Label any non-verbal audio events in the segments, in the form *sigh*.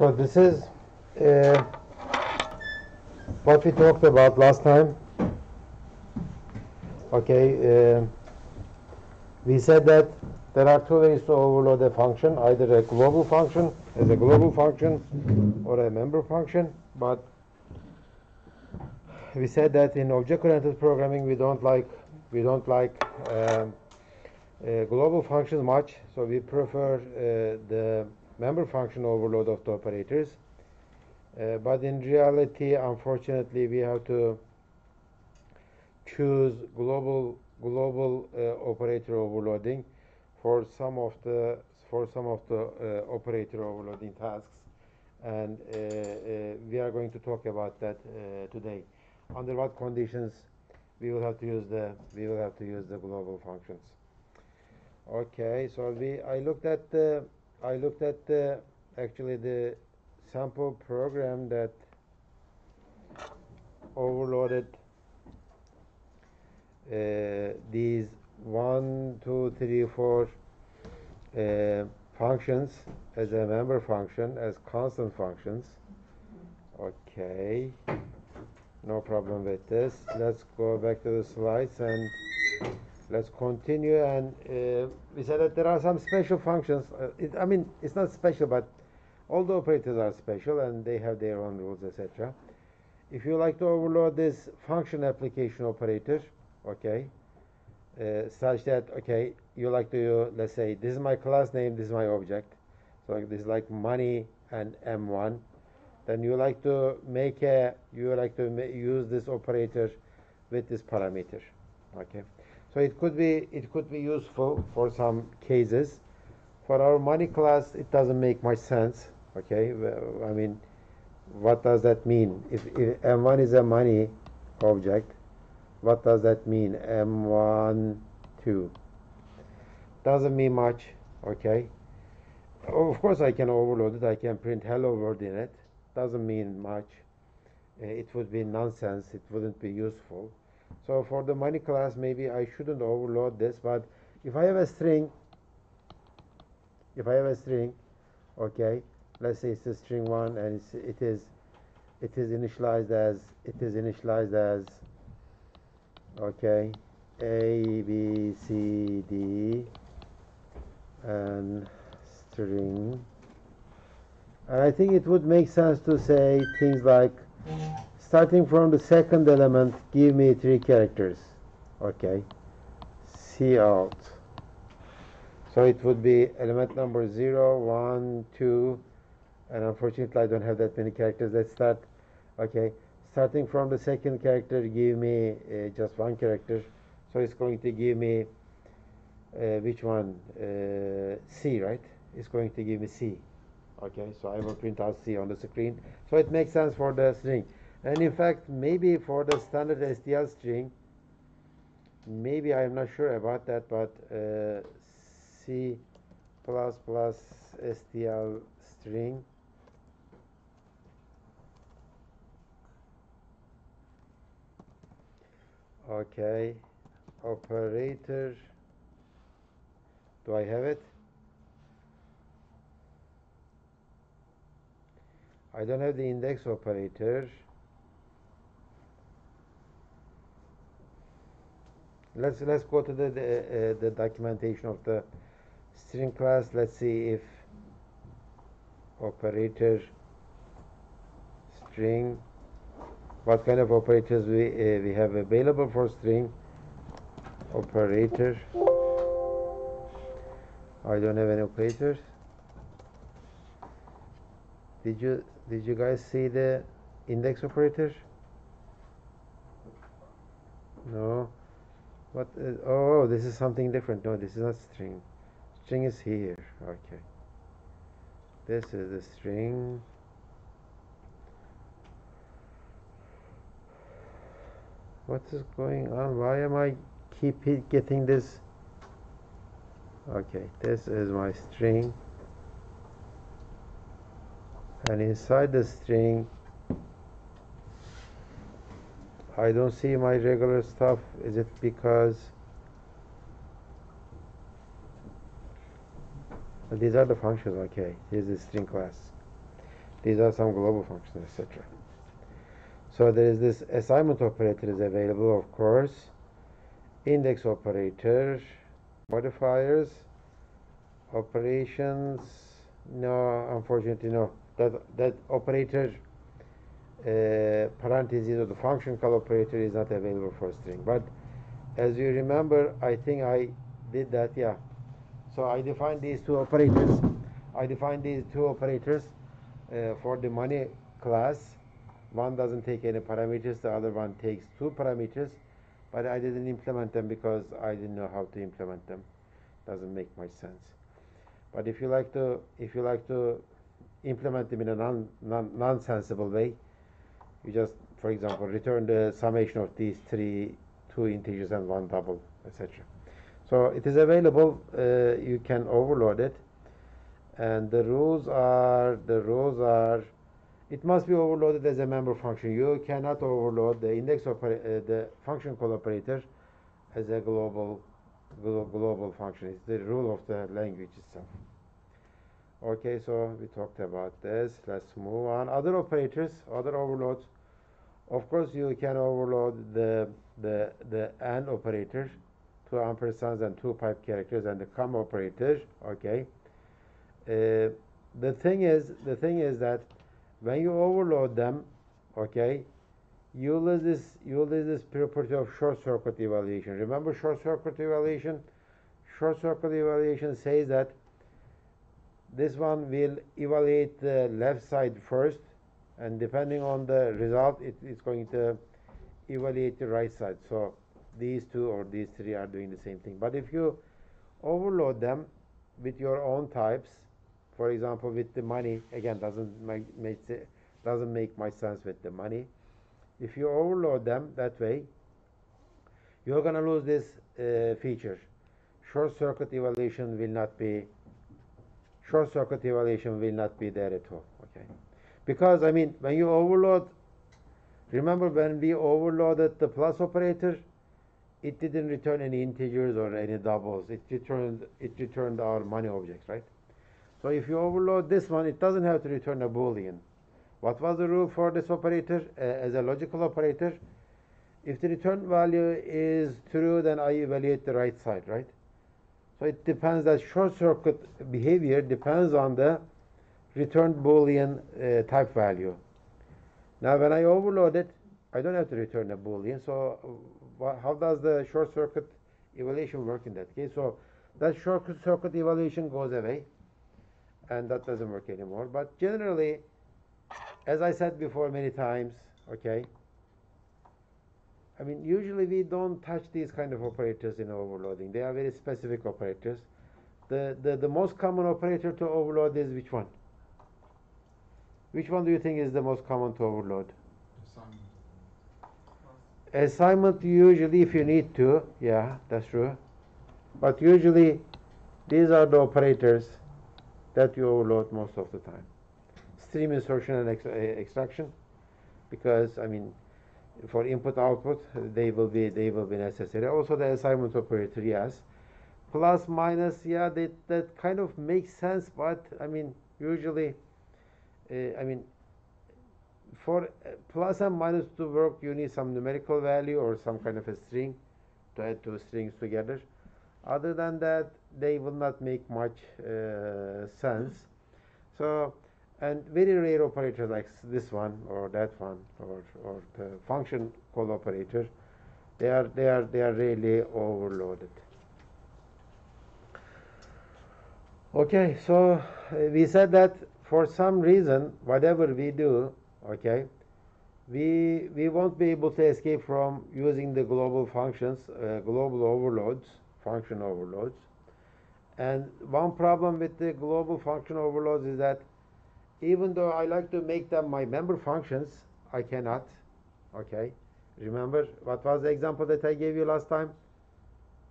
So this is uh, what we talked about last time. Okay, uh, we said that there are two ways to overload a function, either a global function as a global function or a member function, but we said that in object-oriented programming we don't like we don't like uh, global functions much, so we prefer uh, the member function overload of the operators. Uh, but in reality, unfortunately, we have to choose global global uh, operator overloading for some of the for some of the uh, operator overloading tasks, and uh, uh, we are going to talk about that uh, today. Under what conditions we will have to use the we will have to use the global functions. Okay, so we I looked at the I looked at the actually the sample program that overloaded uh, these one, two, three, four uh, functions as a member function as constant functions. Okay, no problem with this. Let's go back to the slides and let's continue. And uh, we said that there are some special functions. Uh, it, I mean, it's not special, but all the operators are special and they have their own rules, etc. If you like to overload this function application operator, okay, uh, such that okay, you like to let's say this is my class name, this is my object, so this is like money and M1. Then you like to make a you like to use this operator with this parameter, okay. So it could be it could be useful for some cases. For our money class, it doesn't make much sense. Okay, I mean, what does that mean? If, if M1 is a money object, what does that mean? M1 2 doesn't mean much. Okay. Of course, I can overload it. I can print hello world in it. Doesn't mean much. Uh, It would be nonsense. It wouldn't be useful. So for the money class, maybe I shouldn't overload this, but if I have a string, if I have a string, okay, let's say it's a string one and it's, it is, it is initialized as, it is initialized as, okay, A, B, C, D, and string. And I think it would make sense to say things like, starting from the second element, give me three characters. Okay. cout. So it would be element number 0, 1, 2, and unfortunately I don't have that many characters. Let's start. Okay. Starting from the second character, give me uh, just one character. So it's going to give me uh, which one? Uh, C, right? It's going to give me C. Okay, so I will print out C on the screen. So it makes sense for the string. And in fact, maybe for the standard STL string, maybe I'm not sure about that, but uh, C STL string. Okay, operator. Do I have it? I don't have the index operator. Let's let's go to the the, uh, the documentation of the string class. Let's see if operator string what kind of operators we uh, we have available for string operator. I don't have any operators. Did you did you guys see the index operator? No. What? Is, oh, this is something different. No, this is not string. String is here. Okay. This is the string. What is going on? Why am I keep getting this? Okay, this is my string and inside the string I don't see my regular stuff is it because these are the functions okay here's the string class These are some global functions, etc. So there is this assignment operator is available, of course. Index operator, modifiers, operations. No, unfortunately, no. That that operator parentheses or the function call operator is not available for string. But as you remember, I think I did that. Yeah. So I defined these two operators. I defined these two operators uh, for the money class. One doesn't take any parameters, the other one takes two parameters, but I didn't implement them because I didn't know how to implement them. Doesn't make much sense. But if you like to, if you like to implement them in a non, non, non-sensible way, you just, for example, return the summation of these three, two integers and one double, etc. So it is available. Uh, you can overload it, and the rules are the rules are. It must be overloaded as a member function. You cannot overload the index operator, uh, the function call operator, as a global glo global function. It's the rule of the language itself. Okay, so we talked about this. Let's move on. Other operators, other overloads. Of course, you can overload the the the AND operator, two ampersands and two pipe characters, and the comma operator. Okay. Uh, the thing is, the thing is that when you overload them, okay, you lose this you lose this property of short circuit evaluation. Remember short circuit evaluation? Short circuit evaluation says that this one will evaluate the left side first and depending on the result it is going to evaluate the right side. So these two or these three are doing the same thing. But if you overload them with your own types for example with the money again doesn't make, make doesn't make much sense with the money. If you overload them that way you're going to lose this uh, feature. Short circuit evaluation will not be short circuit evaluation will not be there at all. Okay, because I mean when you overload, remember when we overloaded the plus operator, it didn't return any integers or any doubles. It returned it returned our money objects, right? So if you overload this one, it doesn't have to return a boolean. What was the rule for this operator uh, as a logical operator? If the return value is true, then I evaluate the right side, right? So it depends that short circuit behavior depends on the returned boolean uh, type value. Now when I overload it, I don't have to return a boolean. So what, how does the short circuit evaluation work in that case? So that short circuit evaluation goes away and that doesn't work anymore. But generally, as I said before many times, okay, I mean, usually we don't touch these kind of operators in overloading. They are very specific operators. The, the, the most common operator to overload is which one? Which one do you think is the most common to overload? Assignment. Assignment usually if you need to, yeah, that's true. But usually these are the operators that you overload most of the time. Stream insertion and ex extraction, because I mean for input output they will be they will be necessary. Also the assignment operator yes plus minus yeah that that kind of makes sense but i mean usually uh, i mean for uh, plus and minus to work you need some numerical value or some kind of a string to add two strings together. Other than that they will not make much uh, sense. So and very rare operator like this one or that one or, or the function call operator they are they are they are really overloaded. Okay so uh, we said that for some reason whatever we do okay we we won't be able to escape from using the global functions uh, global overloads function overloads. And one problem with the global function overloads is that even though I like to make them my member functions, I cannot. Okay. Remember what was the example that I gave you last time?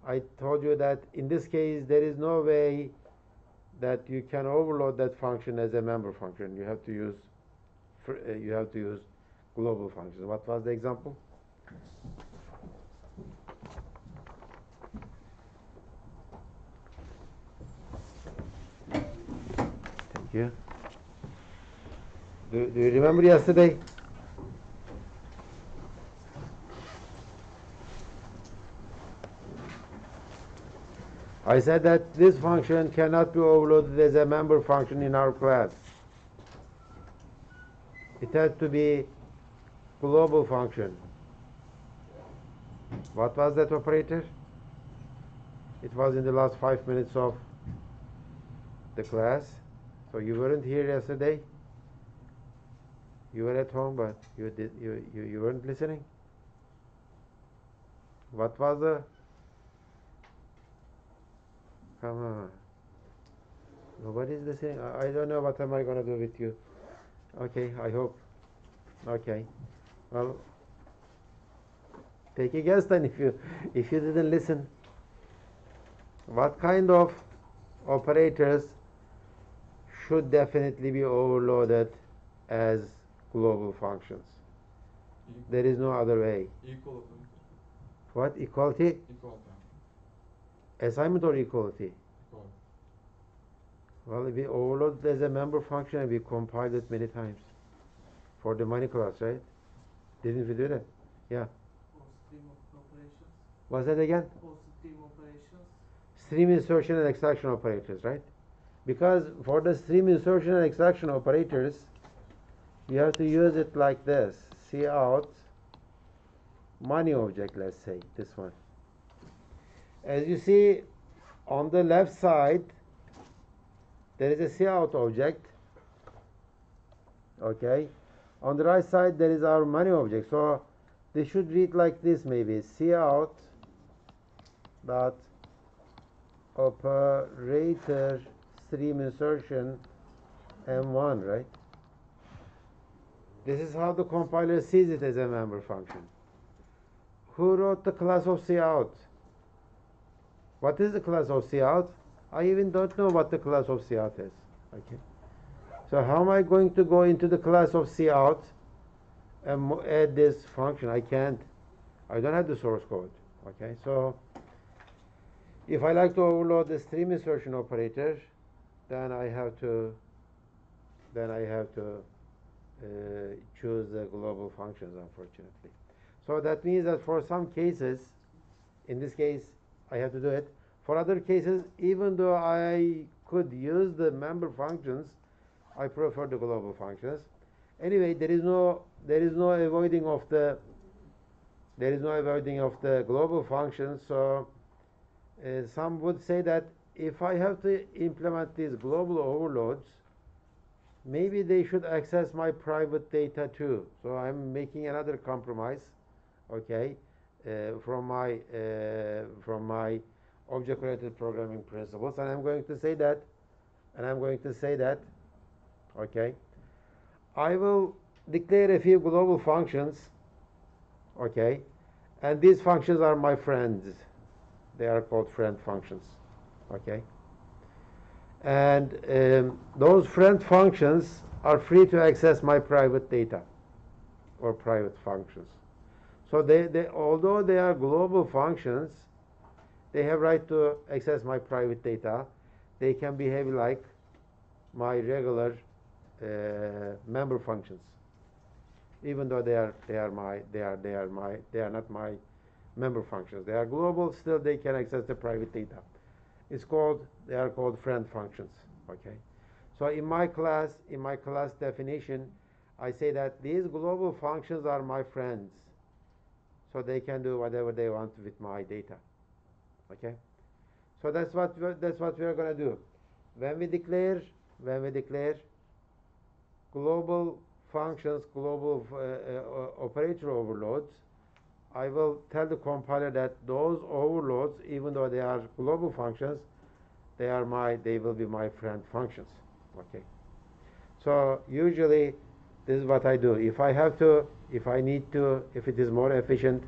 I told you that in this case there is no way that you can overload that function as a member function. You have to use uh, you have to use global functions. What was the example? Thank you. Do, do you remember yesterday? I said that this function cannot be overloaded as a member function in our class. It has to be global function. What was that operator? It was in the last five minutes of the class. So you weren't here yesterday. You were at home, but you did you, you, you weren't listening. What was the Come on. Nobody's listening. I, I don't know what am I gonna do with you. Okay, I hope. Okay. Well take a guess then if you if you didn't listen. What kind of operators should definitely be overloaded as global functions? There is no other way. Equal. What? Equality? Equal. Assignment or equality? Equal. Well, we overload as a member function and we compiled it many times for the money class, right? Didn't we do that? Yeah. Or stream operations. Was that again? Stream operations. Stream insertion and extraction operators, right? Because for the stream insertion and extraction operators, you have to use it like this. cout money object, let's say, this one. As you see on the left side, there is a cout object. Okay. On the right side, there is our money object. So they should read like this maybe. cout dot operator stream insertion M1, right? This is how the compiler sees it as a member function. Who wrote the class of cout? What is the class of cout? I even don't know what the class of cout is. Okay. So how am I going to go into the class of cout and add this function? I can't. I don't have the source code. Okay. So if I like to overload the stream insertion operator, then I have to then I have to choose the global functions unfortunately. So that means that for some cases, in this case, I have to do it. For other cases, even though I could use the member functions, I prefer the global functions. Anyway, there is no there is no avoiding of the there is no avoiding of the global functions. So uh, some would say that if I have to implement these global overloads, maybe they should access my private data too. So I'm making another compromise, okay, uh, from my uh, from my object-oriented programming principles, and I'm going to say that, and I'm going to say that, okay, I will declare a few global functions, okay, and these functions are my friends. They are called friend functions, okay. And um, those friend functions are free to access my private data or private functions. So they, they, although they are global functions, they have right to access my private data. They can behave like my regular uh, member functions, even though they are they are my they are they are my they are not my member functions. They are global. Still, they can access the private data. It's called they are called friend functions. Okay. So in my class, in my class definition, I say that these global functions are my friends. So they can do whatever they want with my data. Okay? So that's what that's what we are going to do. When we declare when we declare global functions, global uh, uh, operator overloads, I will tell the compiler that those overloads, even though they are global functions, they are my they will be my friend functions. Okay. So usually this is what I do. If I have to, if I need to, if it is more efficient,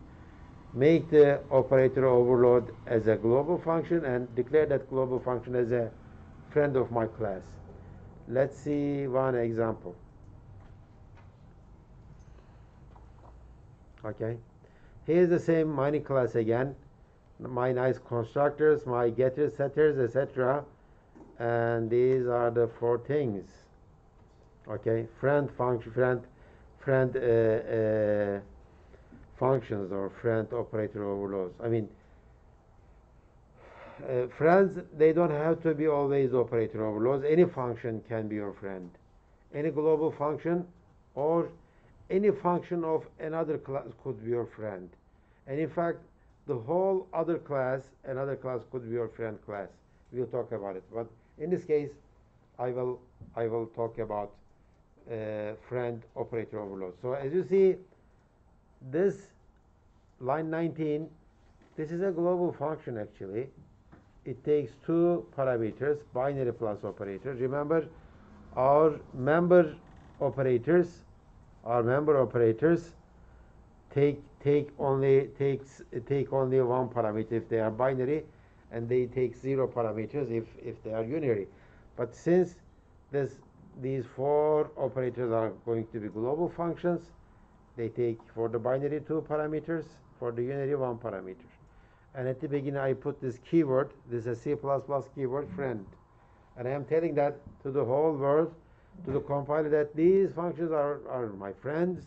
make the operator overload as a global function and declare that global function as a friend of my class. Let's see one example. Okay. Here's the same money class again. My nice constructors, my getters, setters, etc. And these are the four things. Okay, friend function, friend, friend uh, uh, functions or friend operator overloads. I mean, uh, friends, they don't have to be always operator overloads. Any function can be your friend. Any global function or any function of another class could be your friend. And in fact, the whole other class, another class could be your friend class. We'll talk about it. But in this case, I will, I will talk about uh, friend operator overload. So as you see, this line 19, this is a global function actually. It takes two parameters, binary plus operator. Remember, our member operators, our member operators take take only takes take only one parameter if they are binary, and they take zero parameters if if they are unary. But since this these four operators are going to be global functions, they take for the binary two parameters, for the unary one parameter. And at the beginning I put this keyword, this is a C++ keyword friend. And I am telling that to the whole world, to the compiler that these functions are, are my friends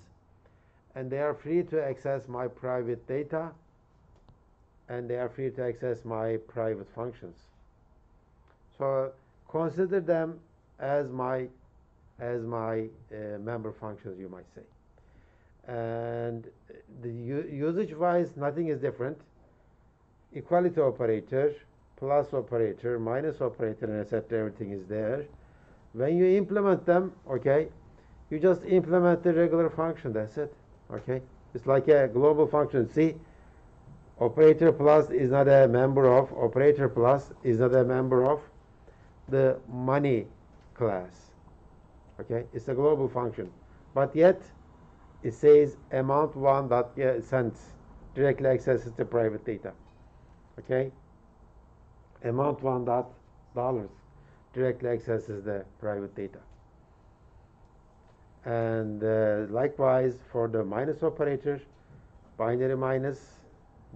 and they are free to access my private data and they are free to access my private functions. So consider them as my as my uh, member functions you might say. And the usage wise nothing is different. Equality operator plus operator minus operator and etc everything is there when you implement them okay you just implement the regular function that's it okay? It's like a global function. See operator plus is not a member of operator plus is not a member of the money class okay? It's a global function. But yet it says amount one yeah, cents directly accesses the private data okay? Amount one dot dollars directly accesses the private data. And uh, likewise for the minus operator binary minus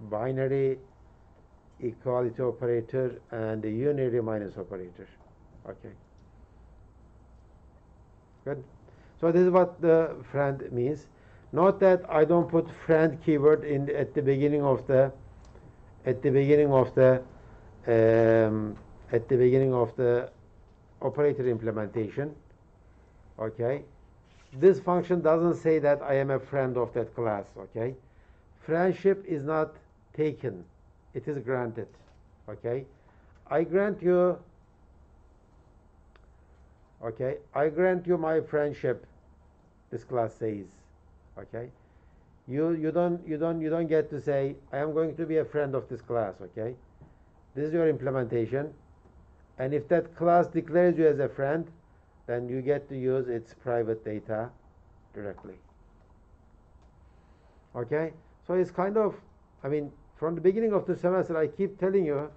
binary equality operator and the unary minus operator. Okay. Good. So this is what the friend means. Note that I don't put friend keyword in at the beginning of the at the beginning of the um, at the beginning of the operator implementation okay? This function doesn't say that I am a friend of that class okay? Friendship is not taken. It is granted okay? I grant you okay? I grant you my friendship this class says okay? You you don't you don't you don't get to say I am going to be a friend of this class okay? This is your implementation and if that class declares you as a friend then you get to use its private data directly. Okay? So it's kind of I mean from the beginning of the semester I keep telling you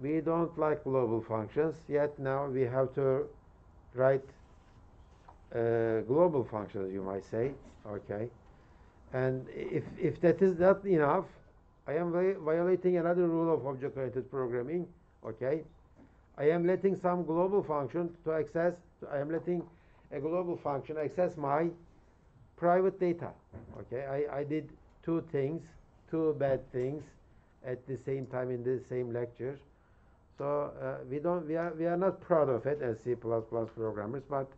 we don't like global functions yet now we have to write uh, global functions you might say okay? And if, if that is not enough I am violating another rule of object-oriented programming okay I am letting some global function to access I am letting a global function access my private data okay I, I did two things two bad things at the same time in the same lecture so uh, we don't we are we are not proud of it as C++ programmers, but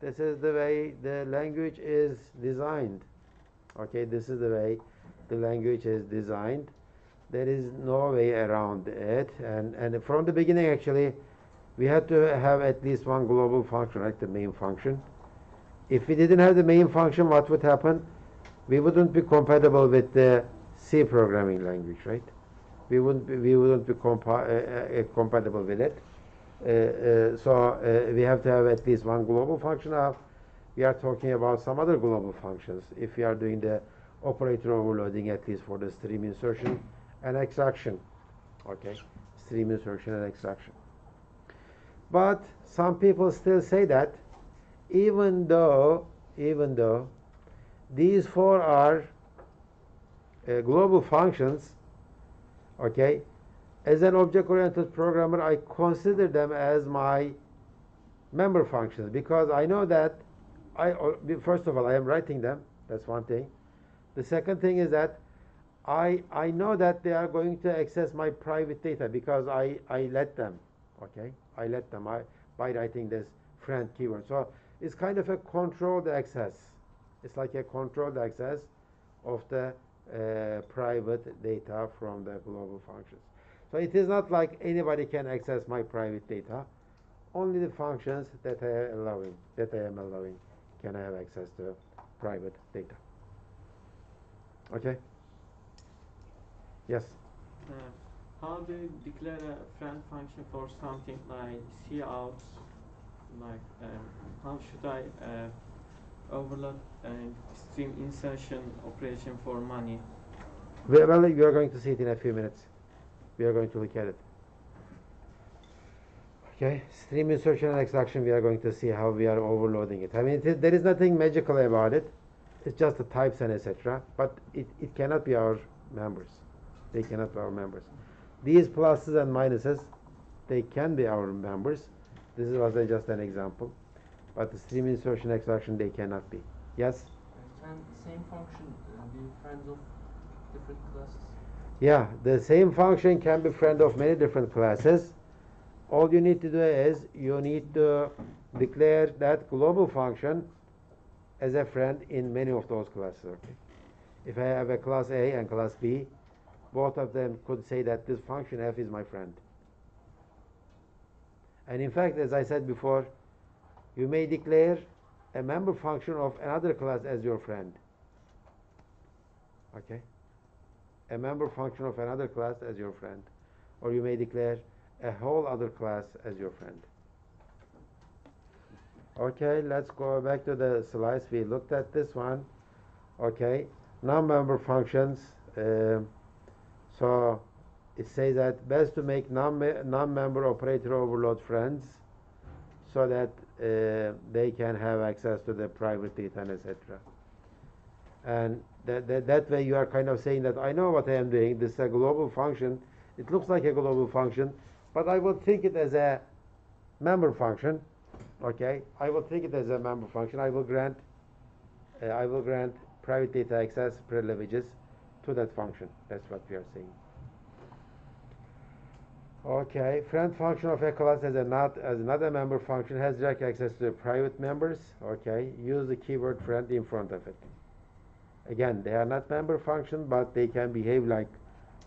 this is the way the language is designed. Okay, this is the way the language is designed. There is no way around it, and and from the beginning actually, we had to have at least one global function, like the main function. If we didn't have the main function, what would happen? We wouldn't be compatible with the C programming language, right? we wouldn't be, we wouldn't be compa uh, uh, compatible with it. Uh, so we have to have at least one global function. We are talking about some other global functions. If we are doing the operator overloading, at least for the stream insertion and extraction, okay, stream insertion and extraction. But some people still say that even though even though these four are uh, global functions okay as an object-oriented programmer I consider them as my member functions because I know that I uh, first of all I am writing them. That's one thing. The second thing is that I I know that they are going to access my private data because I I let them. Okay, I let them I, by writing this friend keyword. So it's kind of a controlled access. It's like a controlled access of the uh, private data from the global functions. So it is not like anybody can access my private data. Only the functions that I am allowing, that I am allowing, can have access to private data. Okay? Yes? Uh, how do you declare a friend function for something like cout? Like, um, how should I uh, overload a stream insertion operation for money? Well, you are going to see it in a few minutes. We are going to look at it. Okay, stream insertion and extraction, we are going to see how we are overloading it. I mean, it, there is nothing magical about it. It's just the types and etc. But it, it cannot be our members. They cannot be our members. These pluses and minuses, they can be our members. This was just an example. But the stream insertion extraction, they cannot be. Yes? Can same function uh, be friends of different classes? Yeah, the same function can be friend of many different classes. All you need to do is you need to declare that global function as a friend in many of those classes. Okay. If I have a class A and class B, both of them could say that this function f is my friend. And in fact, as I said before, you may declare a member function of another class as your friend. Okay? A member function of another class as your friend. Or you may declare a whole other class as your friend. Okay, let's go back to the slides. We looked at this one. Okay, non-member functions. Um, so it says that best to make non-member operator overload friends so that uh, they can have access to the private data and etc. And that, that, that way you are kind of saying that I know what I am doing. This is a global function. It looks like a global function, but I will think it as a member function okay I will take it as a member function I will grant uh, I will grant private data access privileges to that function. That's what we are saying. Okay friend function of a class as a not as another member function has direct access to the private members. Okay use the keyword friend in front of it. Again they are not member function but they can behave like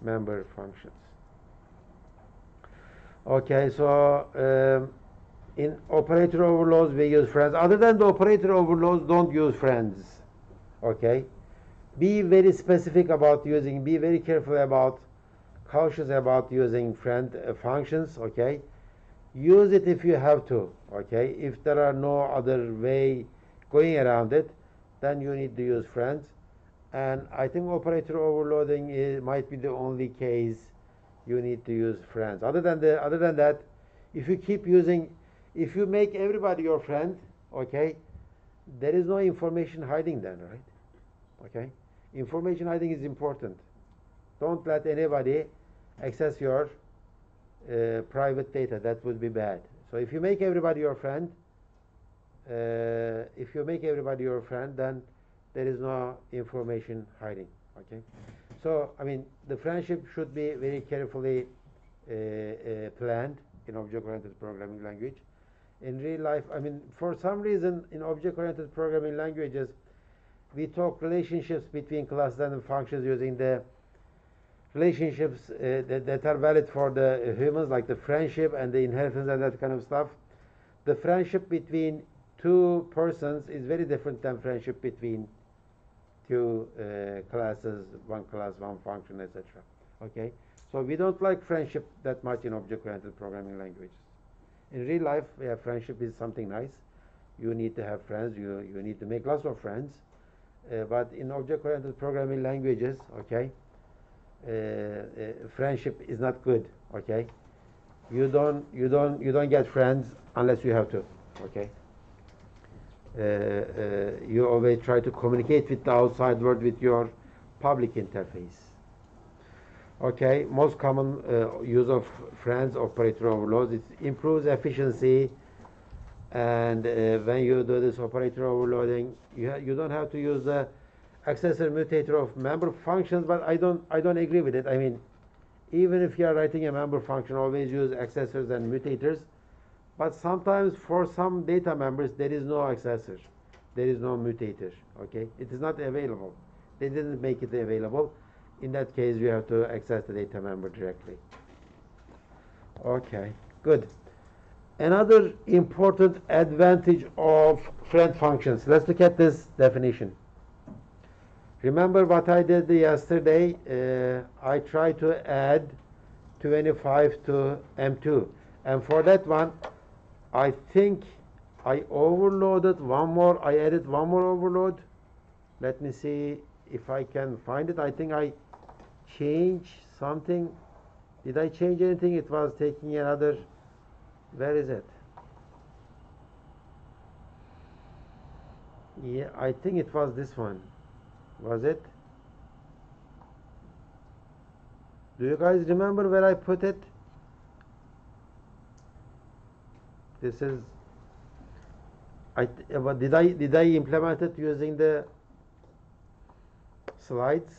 member functions. Okay so um, in operator overloads we use friends. Other than the operator overloads don't use friends. Okay be very specific about using be very careful about cautious about using friend uh, functions okay use it if you have to okay if there are no other way going around it then you need to use friends and I think operator overloading is, might be the only case you need to use friends other than the other than that if you keep using if you make everybody your friend, okay, there is no information hiding then, right? Okay? Information hiding is important. Don't let anybody access your uh, private data. That would be bad. So if you make everybody your friend, uh, if you make everybody your friend, then there is no information hiding. Okay? So, I mean, the friendship should be very carefully uh, uh planned in object-oriented programming language in real life. I mean, for some reason, in object-oriented programming languages, we talk relationships between classes and functions using the relationships uh, that, that, are valid for the humans, like the friendship and the inheritance and that kind of stuff. The friendship between two persons is very different than friendship between two uh, classes, one class, one function, etc. Okay, so we don't like friendship that much in object-oriented programming languages in real life, yeah, friendship is something nice. You need to have friends. You you need to make lots of friends. Uh, but in object-oriented programming languages, okay, uh, uh, friendship is not good. Okay, you don't you don't you don't get friends unless you have to. Okay. Uh, you always try to communicate with the outside world with your public interface. Okay, most common uh, use of friends operator overloads. It improves efficiency And uh, when you do this operator overloading, you, you don't have to use the accessor mutator of member functions, but I don't, I don't agree with it. I mean, even if you are writing a member function, always use accessors and mutators. But sometimes for some data members, there is no accessor. There is no mutator, okay? It is not available. They didn't make it available. In that case, you have to access the data member directly. Okay, good. Another important advantage of friend functions. Let's look at this definition. Remember what I did yesterday? Uh, I tried to add 25 to M2. And for that one, I think I overloaded one more, I added one more overload. Let me see if I can find it. I think I changed something. Did I change anything? It was taking another, where is it? Yeah, I think it was this one. Was it? Do you guys remember where I put it? This is I uh, but did I did I implement it using the slides?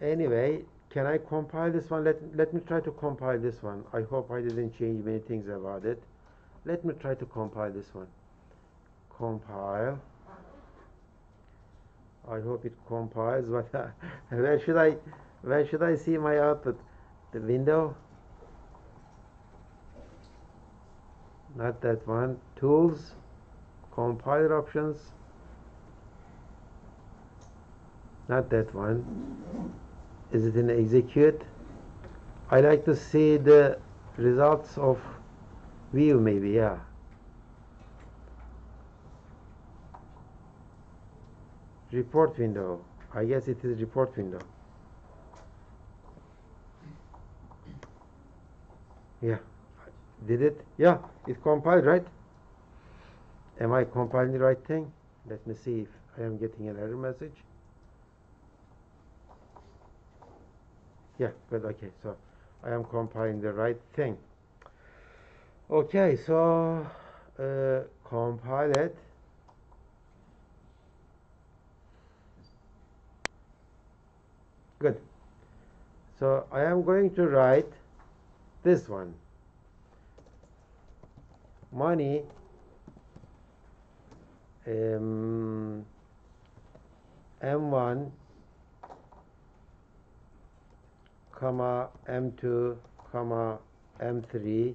Anyway, can I compile this one? Let let me try to compile this one. I hope I didn't change many things about it. Let me try to compile this one. Compile. I hope it compiles, *laughs* but uh, where should I where should I see my output? The window? Not that one. Tools, compiler options. Not that one. Is it in execute? I like to see the results of view maybe, yeah. Report window. I guess it is report window. Yeah. Did it? Yeah, it compiled, right? Am I compiling the right thing? Let me see if I am getting an error message. Yeah, good, okay, so I am compiling the right thing. Okay, so uh, compile it. Good. So I am going to write this one. Money um, M1 comma M2 comma M3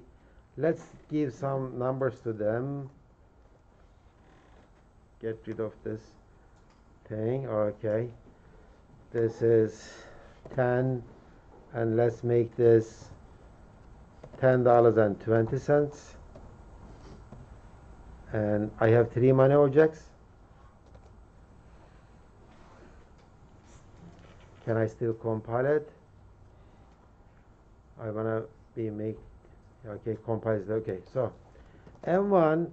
let's give some numbers to them. Get rid of this thing okay. This is 10 and let's make this ten dollars and twenty cents. And I have three money objects. Can I still compile it I wanna be make okay compile it okay so M1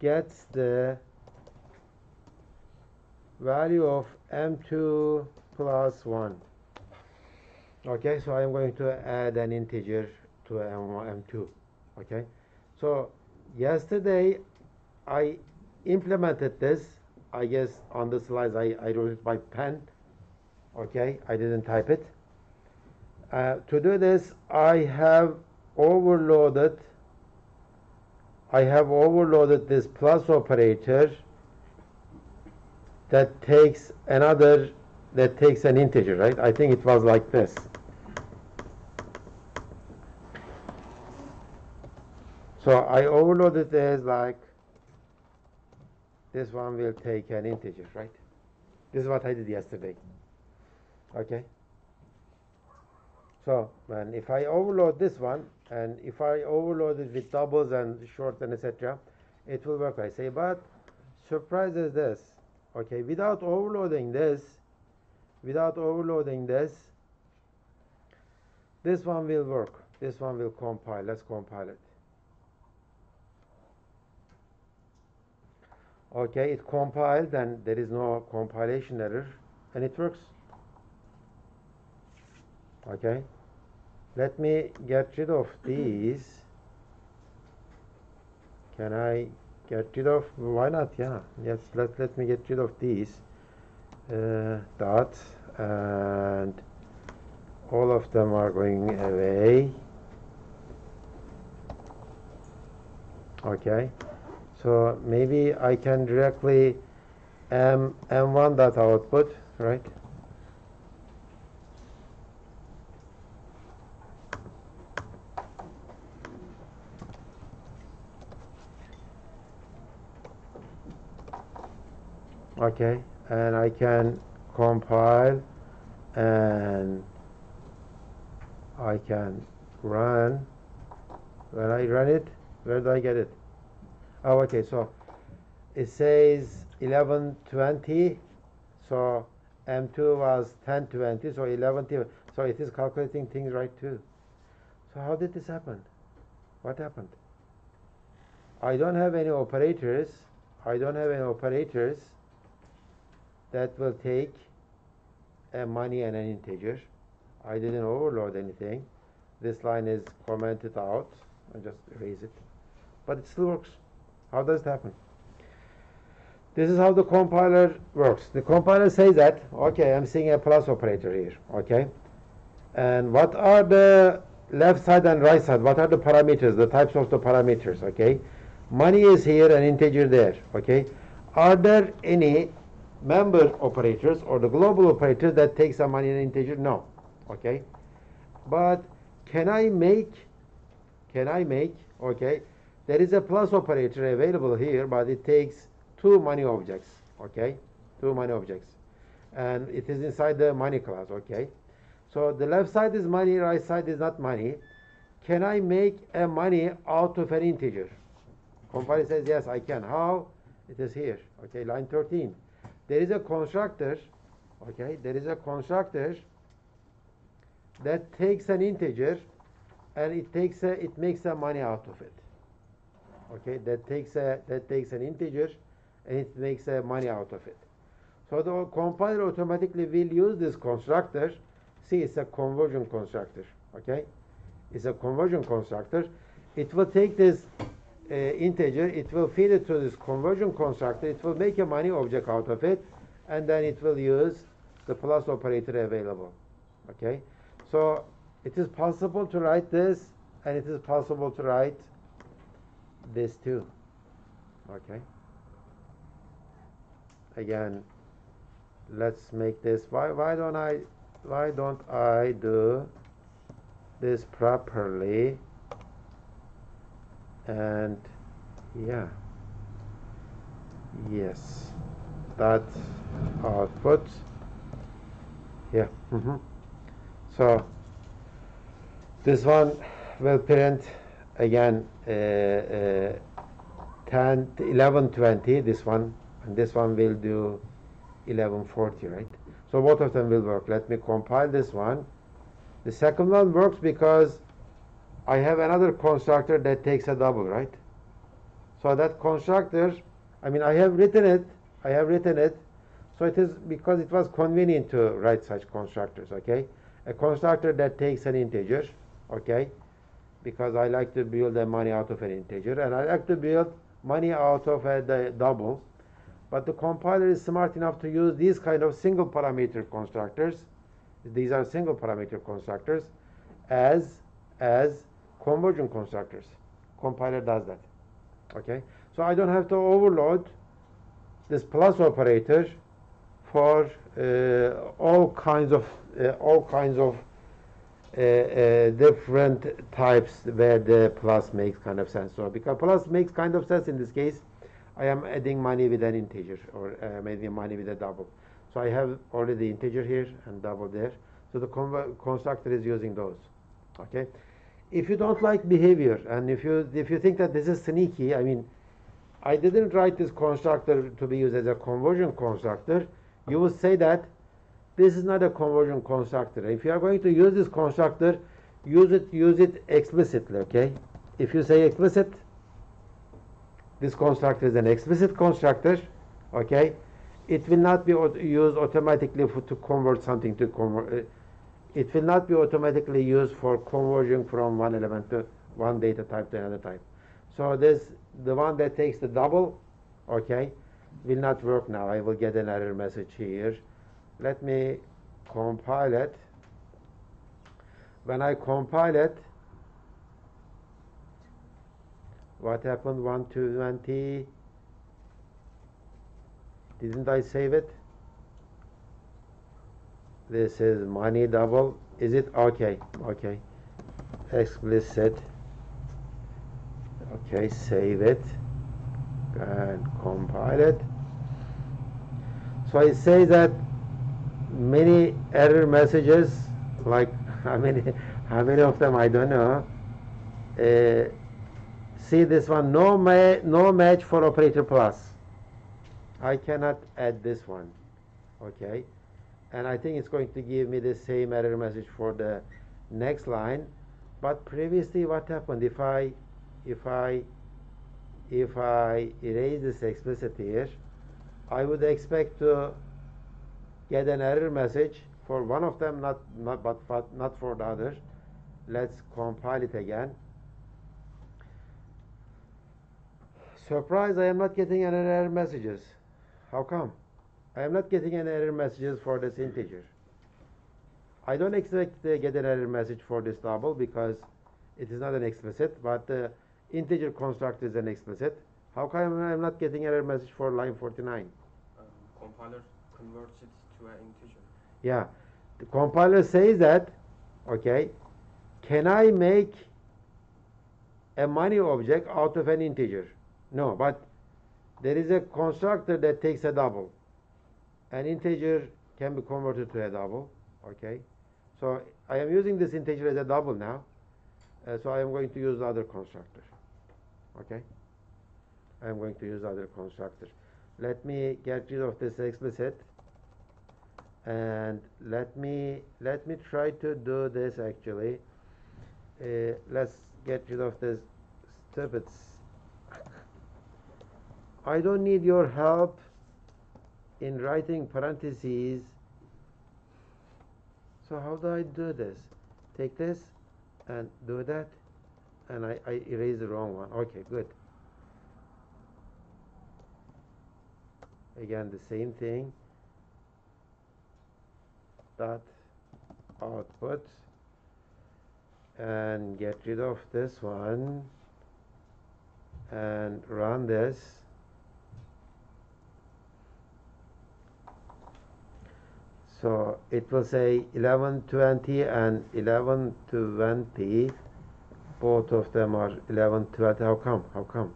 gets the value of M2 plus 1 okay so I am going to add an integer to M1 M2 okay? So yesterday I implemented this I guess on the slides I, I wrote it by pen okay? I didn't type it uh, to do this I have overloaded I have overloaded this plus operator that takes another that takes an integer right I think it was like this So I overloaded this like this one will take an integer, right? This is what I did yesterday. Okay? So and if I overload this one and if I overload it with doubles and shorts and etc., it will work. I say, but surprise is this. Okay, without overloading this, without overloading this, this one will work. This one will compile. Let's compile it. Okay, it compiled and there is no compilation error and it works. Okay. let me get rid of these. Can I get rid of? Why not? Yeah. Yes. Let let me get rid of these uh, dots, and all of them are going away. Okay. So maybe I can directly m m1 dot output, right? Okay and I can compile and I can run. When I run it where do I get it? Oh okay so it says 1120 so M2 was 1020 so 11 so it is calculating things right too. So how did this happen? What happened? I don't have any operators. I don't have any operators that will take a money and an integer. I didn't overload anything. This line is commented out. I just erase it. But it still works. How does it happen? This is how the compiler works. The compiler says that, okay, I'm seeing a plus operator here, okay? And what are the left side and right side? What are the parameters, the types of the parameters, okay? Money is here and integer there, okay? Are there any member operators or the global operator that takes some money in integer? No. Okay. But can I make, can I make, okay, there is a plus operator available here, but it takes two money objects, okay, two money objects. And it is inside the money class, okay. So the left side is money, right side is not money. Can I make a money out of an integer? Compiler says, yes, I can. How? It is here, okay, line 13 there is a constructor okay there is a constructor that takes an integer and it takes a, it makes a money out of it. Okay that takes a that takes an integer and it makes a money out of it. So the compiler automatically will use this constructor. See it's a conversion constructor okay? İt's a conversion constructor. İt will take this uh, integer, it will feed it to this conversion constructor, it will make a money object out of it, and then it will use the plus operator available. Okay? So it is possible to write this, and it is possible to write this too. Okay? Again, let's make this. Why, why don't I why don't I do this properly? And yeah. Yes. That output. Yeah mm -hmm. so this one will print again uh, uh, 10 11 20 this one. And this one will do 1140 right? So both of them will work. Let me compile this one. The second one works because I have another constructor that takes a double, right? So that constructor, I mean, I have written it, I have written it, so it is because it was convenient to write such constructors, okay? A constructor that takes an integer, okay? Because I like to build the money out of an integer, and I like to build money out of a double. But the compiler is smart enough to use these kind of single parameter constructors. These are single parameter constructors as as conversion constructors. Compiler does that. Okay, so I don't have to overload this plus operator for uh, all kinds of uh, all kinds of uh, uh, different types where the plus makes kind of sense. So because plus makes kind of sense in this case, I am adding money with an integer or uh, adding money with a double. So I have already the integer here and double there. So the constructor is using those. Okay if you don't like behavior and if you if you think that this is sneaky, I mean, I didn't write this constructor to be used as a conversion constructor. You would say that this is not a conversion constructor. If you are going to use this constructor, use it use it explicitly. Okay. If you say explicit, this constructor is an explicit constructor. Okay. It will not be used automatically for, to convert something to convert. Uh, it will not be automatically used for conversion from one element to one data type to another type. So this, the one that takes the double, okay, will not work now. I will get an error message here. Let me compile it. When I compile it, what happened 120? Didn't I save it? This is money double. Is it okay? Okay. Explicit. Okay, save it and compile it. So I say that many error messages, like *laughs* how many, how many of them I don't know. Uh, see this one, no ma- no match for operator plus. I cannot add this one, okay? And I think it's going to give me the same error message for the next line. But previously, what happened if I, if I, if I erase this explicit here, I would expect to get an error message for one of them, not, not but, but not for the others. Let's compile it again. Surprise, I am not getting any error messages. How come? I am not getting any error messages for this integer. I don't expect to get an error message for this double because it is not an explicit, but the integer construct is an explicit. How come I am not getting an error message for line 49? Um, compiler converts it to an integer. Yeah, the compiler says that, okay, can I make a money object out of an integer? No, but there is a constructor that takes a double. An integer can be converted to a double, okay? So I am using this integer as a double now, uh, so I am going to use the other constructor, okay? I am going to use other constructor. Let me get rid of this explicit and let me let me try to do this actually uh, let's get rid of this stupid I don't need your help in writing parentheses. So how do I do this? Take this and do that and I, I erase the wrong one. Okay good. Again the same thing. Dot output and get rid of this one and run this so it will say 1120 and 1120 both of them are 1120 how come how come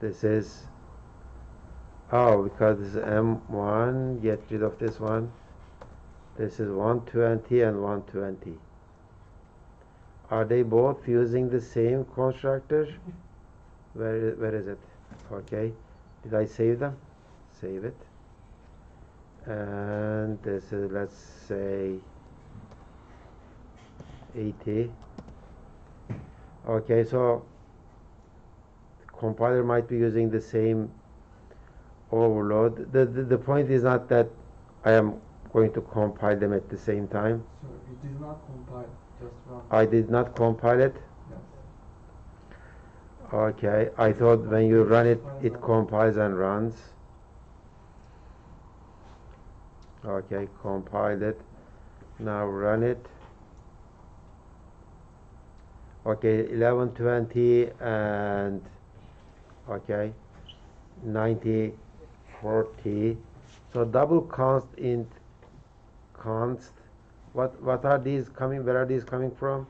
this is oh because this is m1 get rid of this one this is 120 and 120. Are they both using the same constructor? Where, where is it? Okay. Did I save them? Save it. And uh, this is, let's say, 80. Okay, so compiler might be using the same overload. The, the, the point is not that I am going to compile them at the same time. So it is not compiled, just run. I did not compile it. Yes. Okay, I thought when you run it, it compiles and runs. Okay, compiled it. Now run it. Okay, 1120 and okay, 90, 40. So double const int const. What what are these coming? Where are these coming from?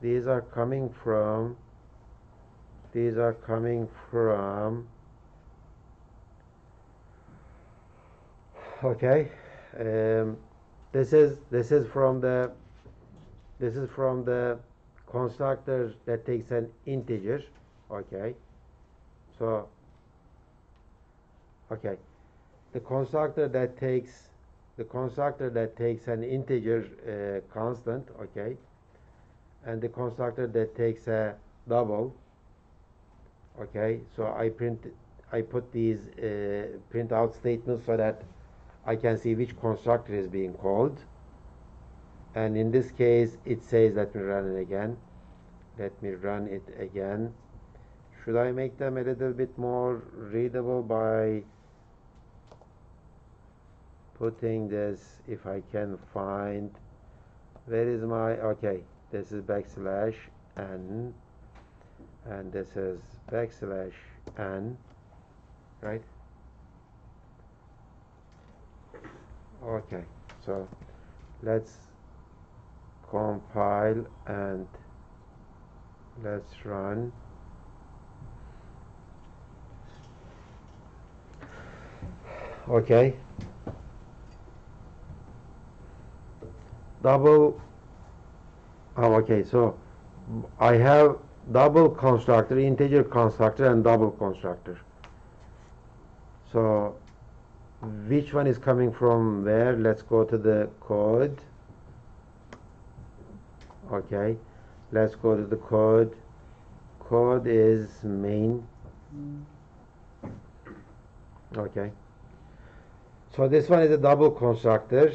These are coming from. These are coming from. Okay, um, this is this is from the. This is from the constructor that takes an integer. Okay, so. Okay, the constructor that takes the constructor that takes an integer uh, constant, okay, and the constructor that takes a double, okay. So I print, I put these uh, print out statements so that I can see which constructor is being called. And in this case, it says, let me run it again. Let me run it again. Should I make them a little bit more readable by putting this, if I can find, where is my, okay, this is backslash n, and this is backslash n, right? Okay, so let's compile and let's run. Okay. Double. Oh, okay, so I have double constructor, integer constructor, and double constructor. So which one is coming from where? Let's go to the code. Okay, let's go to the code. Code is main. Okay. So this one is a double constructor.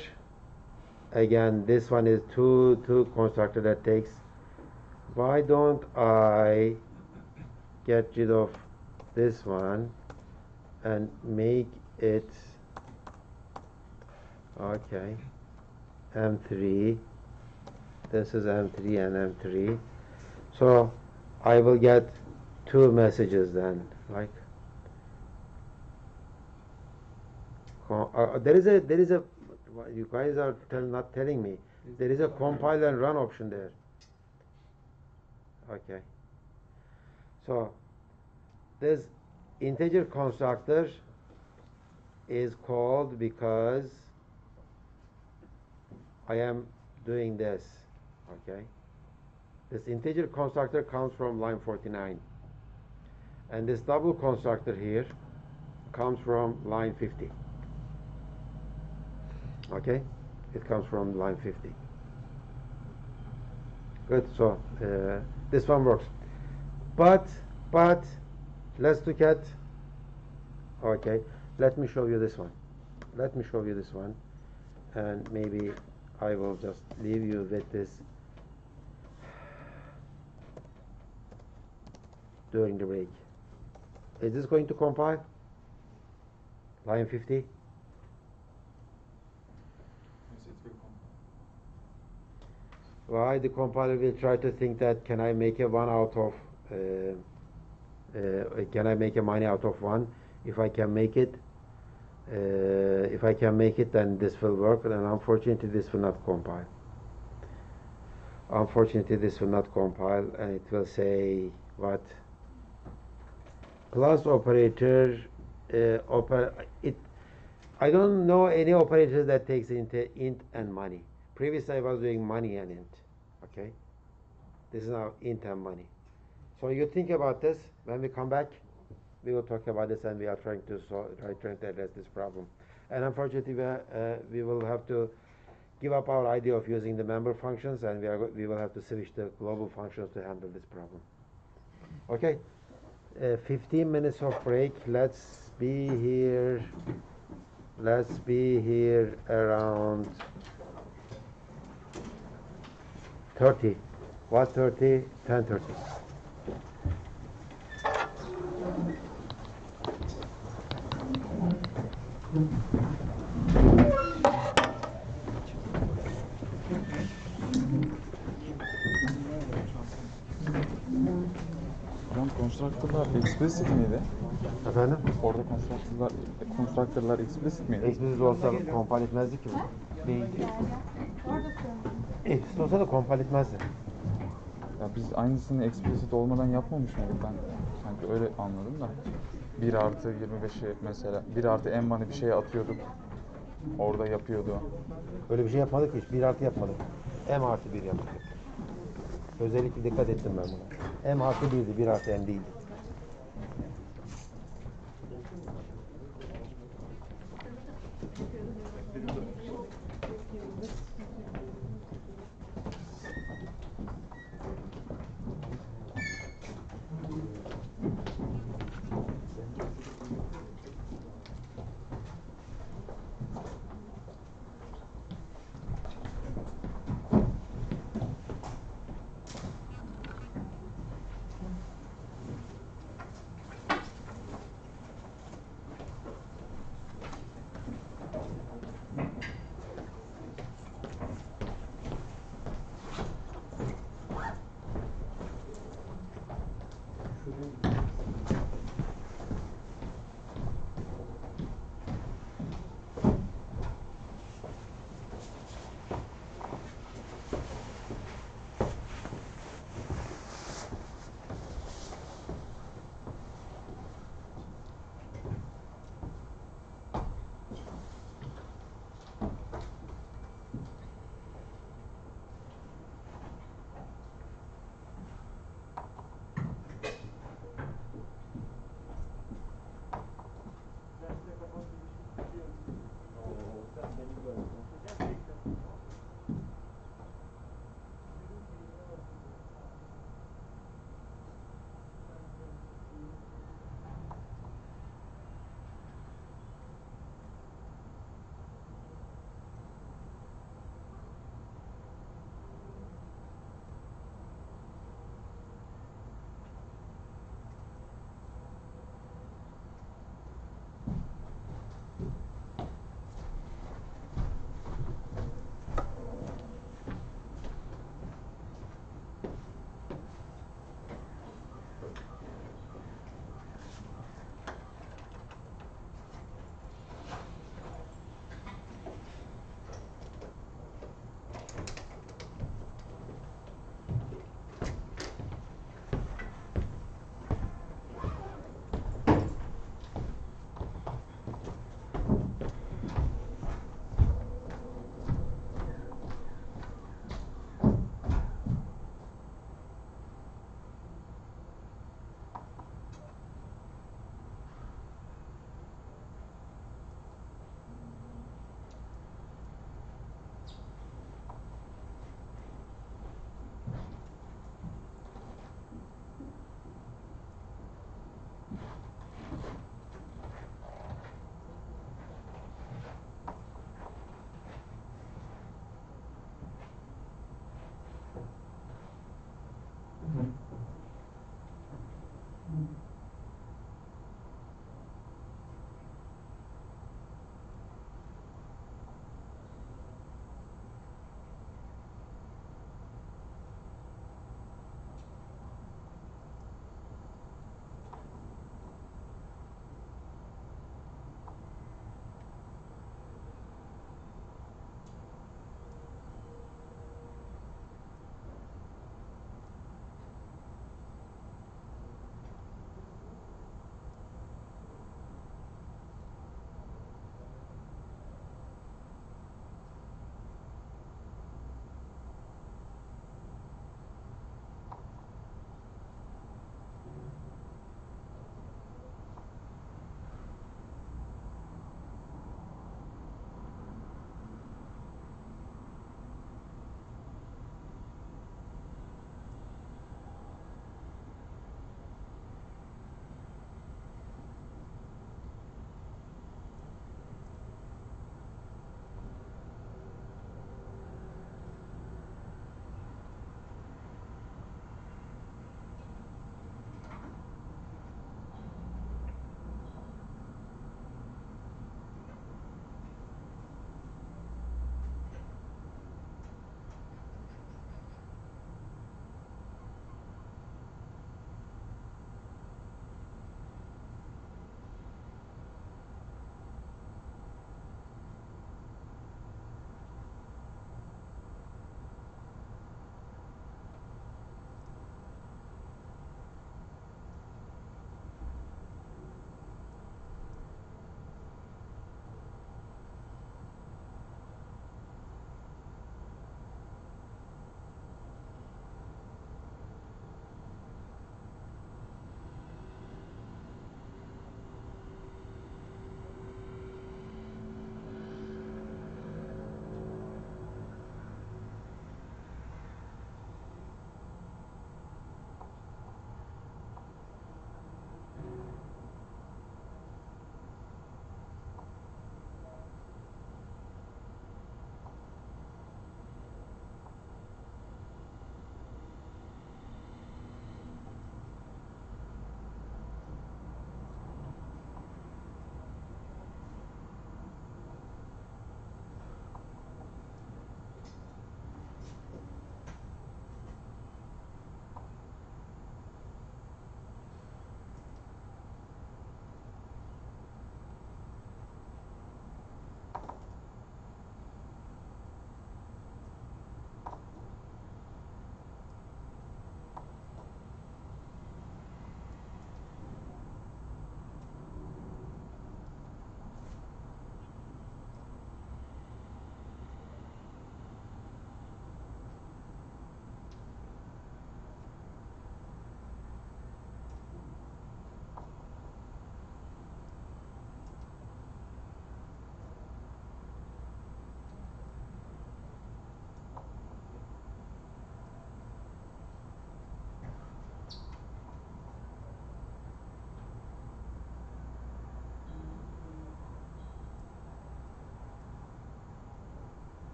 Again, this one is two two constructor that takes. Why don't I get rid of this one and make it okay. M3 this is m3 and m3 so I will get two messages then like uh, there is a there is a you guys are tell, not telling me. There is a compile and run option there. Okay. So this integer constructor is called because I am doing this okay? This integer constructor comes from line 49 and this double constructor here comes from line 50 okay? It comes from line 50 good so uh, this one works. But but let's look at okay let me show you this one. Let me show you this one and maybe I will just leave you with this. During the break. Is this going to compile? Line 50 Yes, it will come. why the compiler will try to think that can I make a one out of uh, uh, can I make a money out of one if I can make it uh, if I can make it then this will work. And unfortunately this will not compile. Unfortunately this will not compile. And it will say what? Plus operator uh, oper it I don't know any operator that takes into int and money. Previously I was doing money and int okay? This is now int and money. So you think about this. When we come back we will talk about this and we are trying to solve, try, trying to address this problem. And unfortunately we, are, uh, we will have to give up our idea of using the member functions and we, are, we will have to switch the global functions to handle this problem. Okay? Uh, 15 minutes of break. Let's be here let's be here around 30 what 30 Hocam constructor'lar explicit miydi? efendim Orada constructor'lar, constructor'lar explicit miydi? Explicit olsa kompal etmezdi ki bu. Değil. Explicit olsa da kompal etmezdi. Ya biz aynısını explicit olmadan yapmamış mıydık ben? Sanki öyle anladım da. 1 artı 25'i mesela 1 artı envanı bir şeye atıyorduk. Orada yapıyordu. Öyle bir şey yapmadık hiç. 1 artı yapmadık. M artı 1 yaptık. Özellikle dikkat ettim ben buna. M artı 1'di. 1 artı M değildi.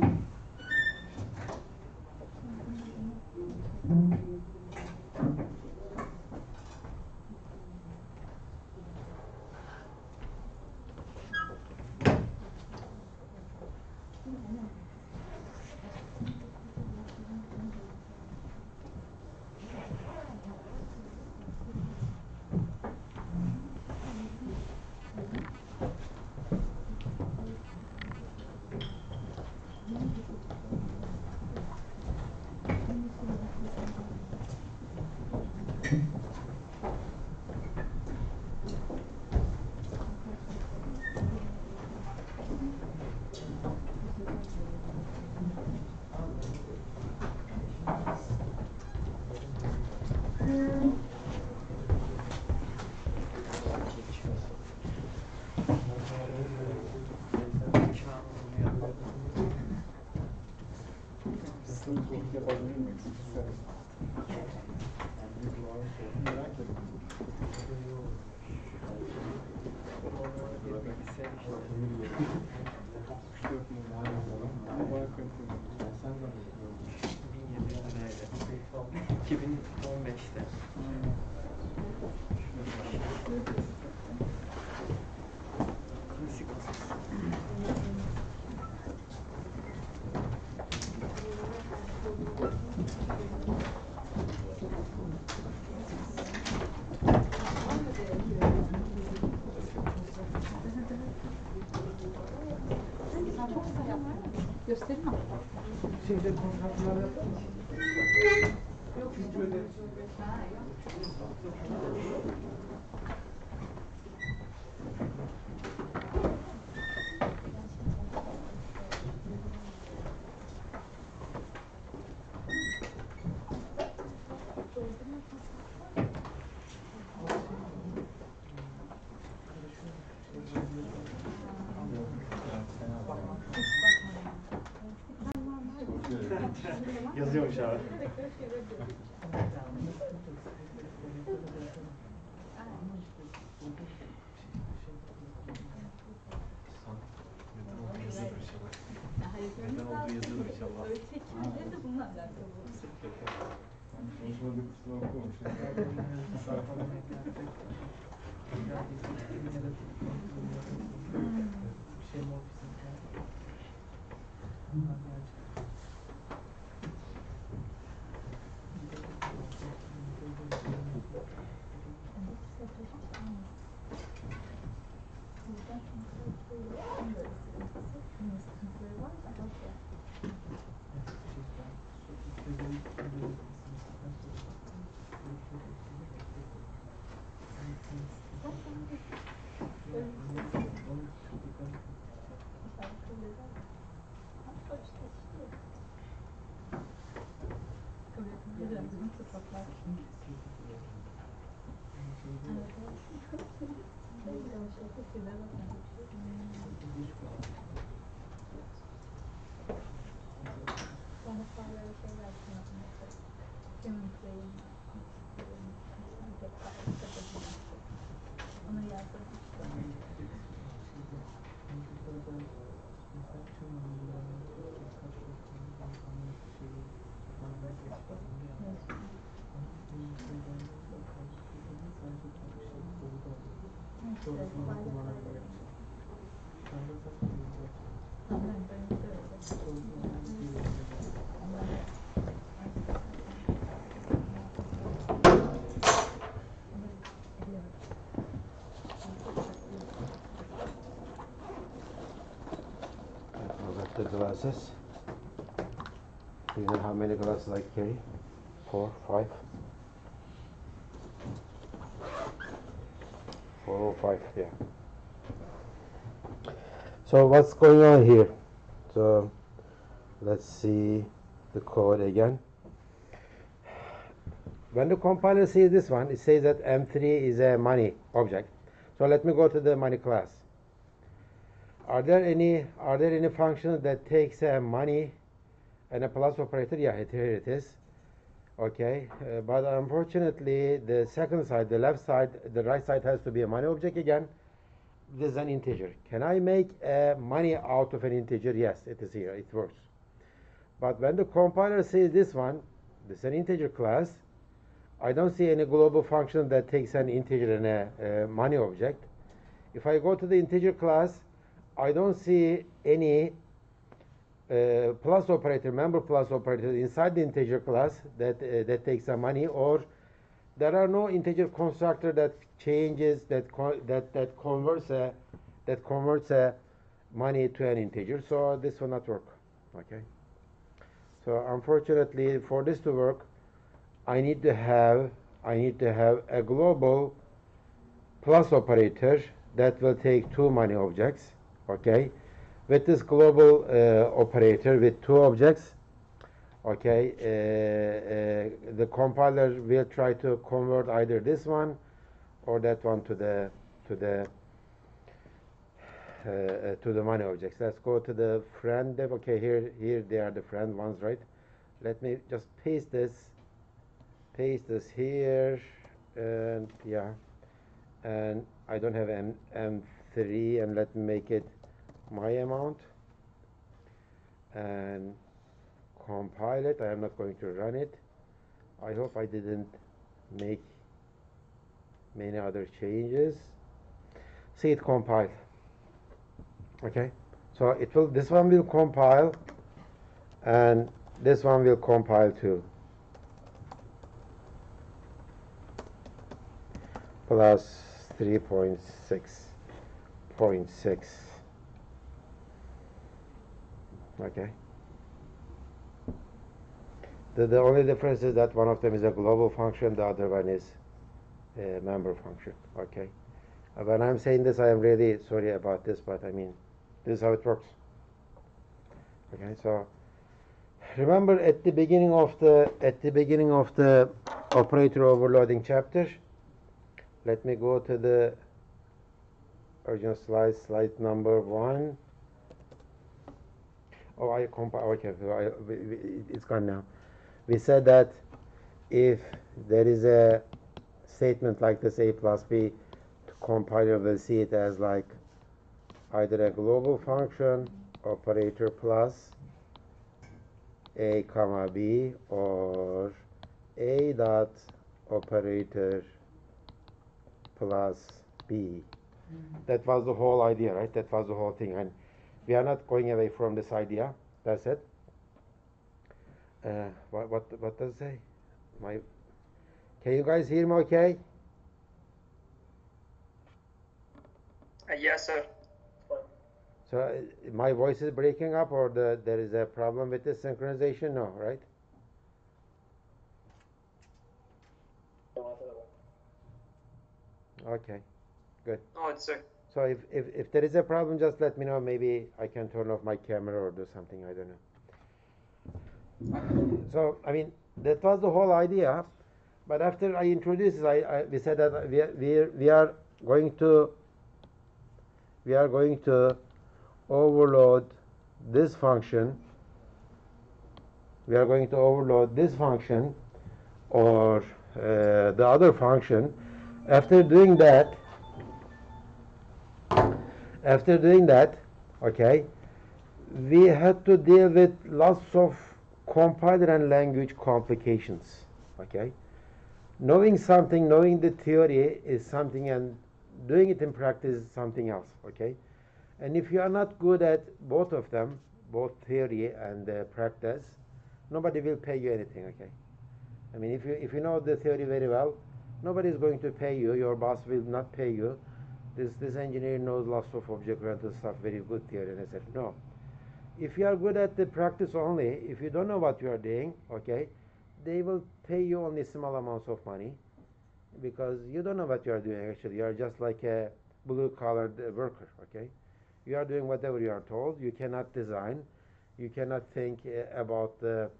Liraydı. 2015'te. Sigortasız. Göstereyim mi? Şeyde kontratlar Yazıyormuş abi. *laughs* Neden olduğu yazıyordur inşallah. Ötekileri de bununla alakalı. şey mi ofisin? The glasses. You know how many glasses I carry? Four, five? Four or five, yeah. So what's going on here? So let's see the code again. When the compiler sees this one, it says that M3 is a money object. So let me go to the money class. Are there any are there any functions that takes a money and a plus operator? Yeah, it, here it is. Okay, uh, but unfortunately, the second side, the left side, the right side has to be a money object again. this is an integer. Can I make uh, money out of an integer? Yes, it is here. It works. But when the compiler sees this one, this is an integer class, I don't see any global function that takes an integer and a, a money object. If I go to the integer class, I don't see any uh, plus operator, member plus operator inside the integer class that uh, that takes a money, or there are no integer constructor that changes that that that converts a that converts a money to an integer. So this will not work. Okay. So unfortunately, for this to work, I need to have I need to have a global plus operator that will take two money objects. Okay with this global uh, operator with two objects okay uh, uh, the compiler will try to convert either this one or that one to the to the uh, uh, to the money objects. Let's go to the friend dev. Okay here here they are the friend ones right? Let me just paste this paste this here and yeah and I don't have M M3 and let me make it my amount and compile it. I am not going to run it. I hope I didn't make many other changes. See it compile. Okay? So it will this one will compile and this one will compile too. Plus 3.6.6 Okay. The, the only difference is that one of them is a global function, the other one is a member function. Okay. Uh, when I'm saying this, I am really sorry about this, but I mean, this is how it works. Okay. So remember at the beginning of the at the beginning of the operator overloading chapter. Let me go to the original slide, slide number one. Oh, I compile. Oh, okay, we, we, it's gone now. We said that if there is a statement like this, a plus b, the compiler will see it as like either a global function operator plus a comma b or a dot operator plus b. Mm-hmm. That was the whole idea, right? That was the whole thing, and we are not going away from this idea. That's it. Uh, what what what does it say? My, can you guys hear me? Okay. Uh, yes, sir. So uh, my voice is breaking up, or the, there is a problem with the synchronization? No, right? Okay, good. No, it's sir. So if, if, if there is a problem, just let me know. Maybe I can turn off my camera or do something. I don't know. So I mean, that was the whole idea. But after I introduced I, I we said that we are, we we are going to we are going to overload this function. We are going to overload this function or uh, the other function. After doing that, after doing that, okay, we had to deal with lots of compiler and language complications. Okay, knowing something, knowing the theory is something, and doing it in practice is something else. Okay, and if you are not good at both of them, both theory and uh, practice, nobody will pay you anything. Okay, I mean, if you if you know the theory very well, nobody is going to pay you. Your boss will not pay you this this engineer knows lots of object-oriented stuff, very good theory. And I said, no. If you are good at the practice only, if you don't know what you are doing, okay, they will pay you only small amounts of money because you don't know what you are doing. Actually, you are just like a blue-collared uh, worker. Okay, you are doing whatever you are told. You cannot design. You cannot think uh, about the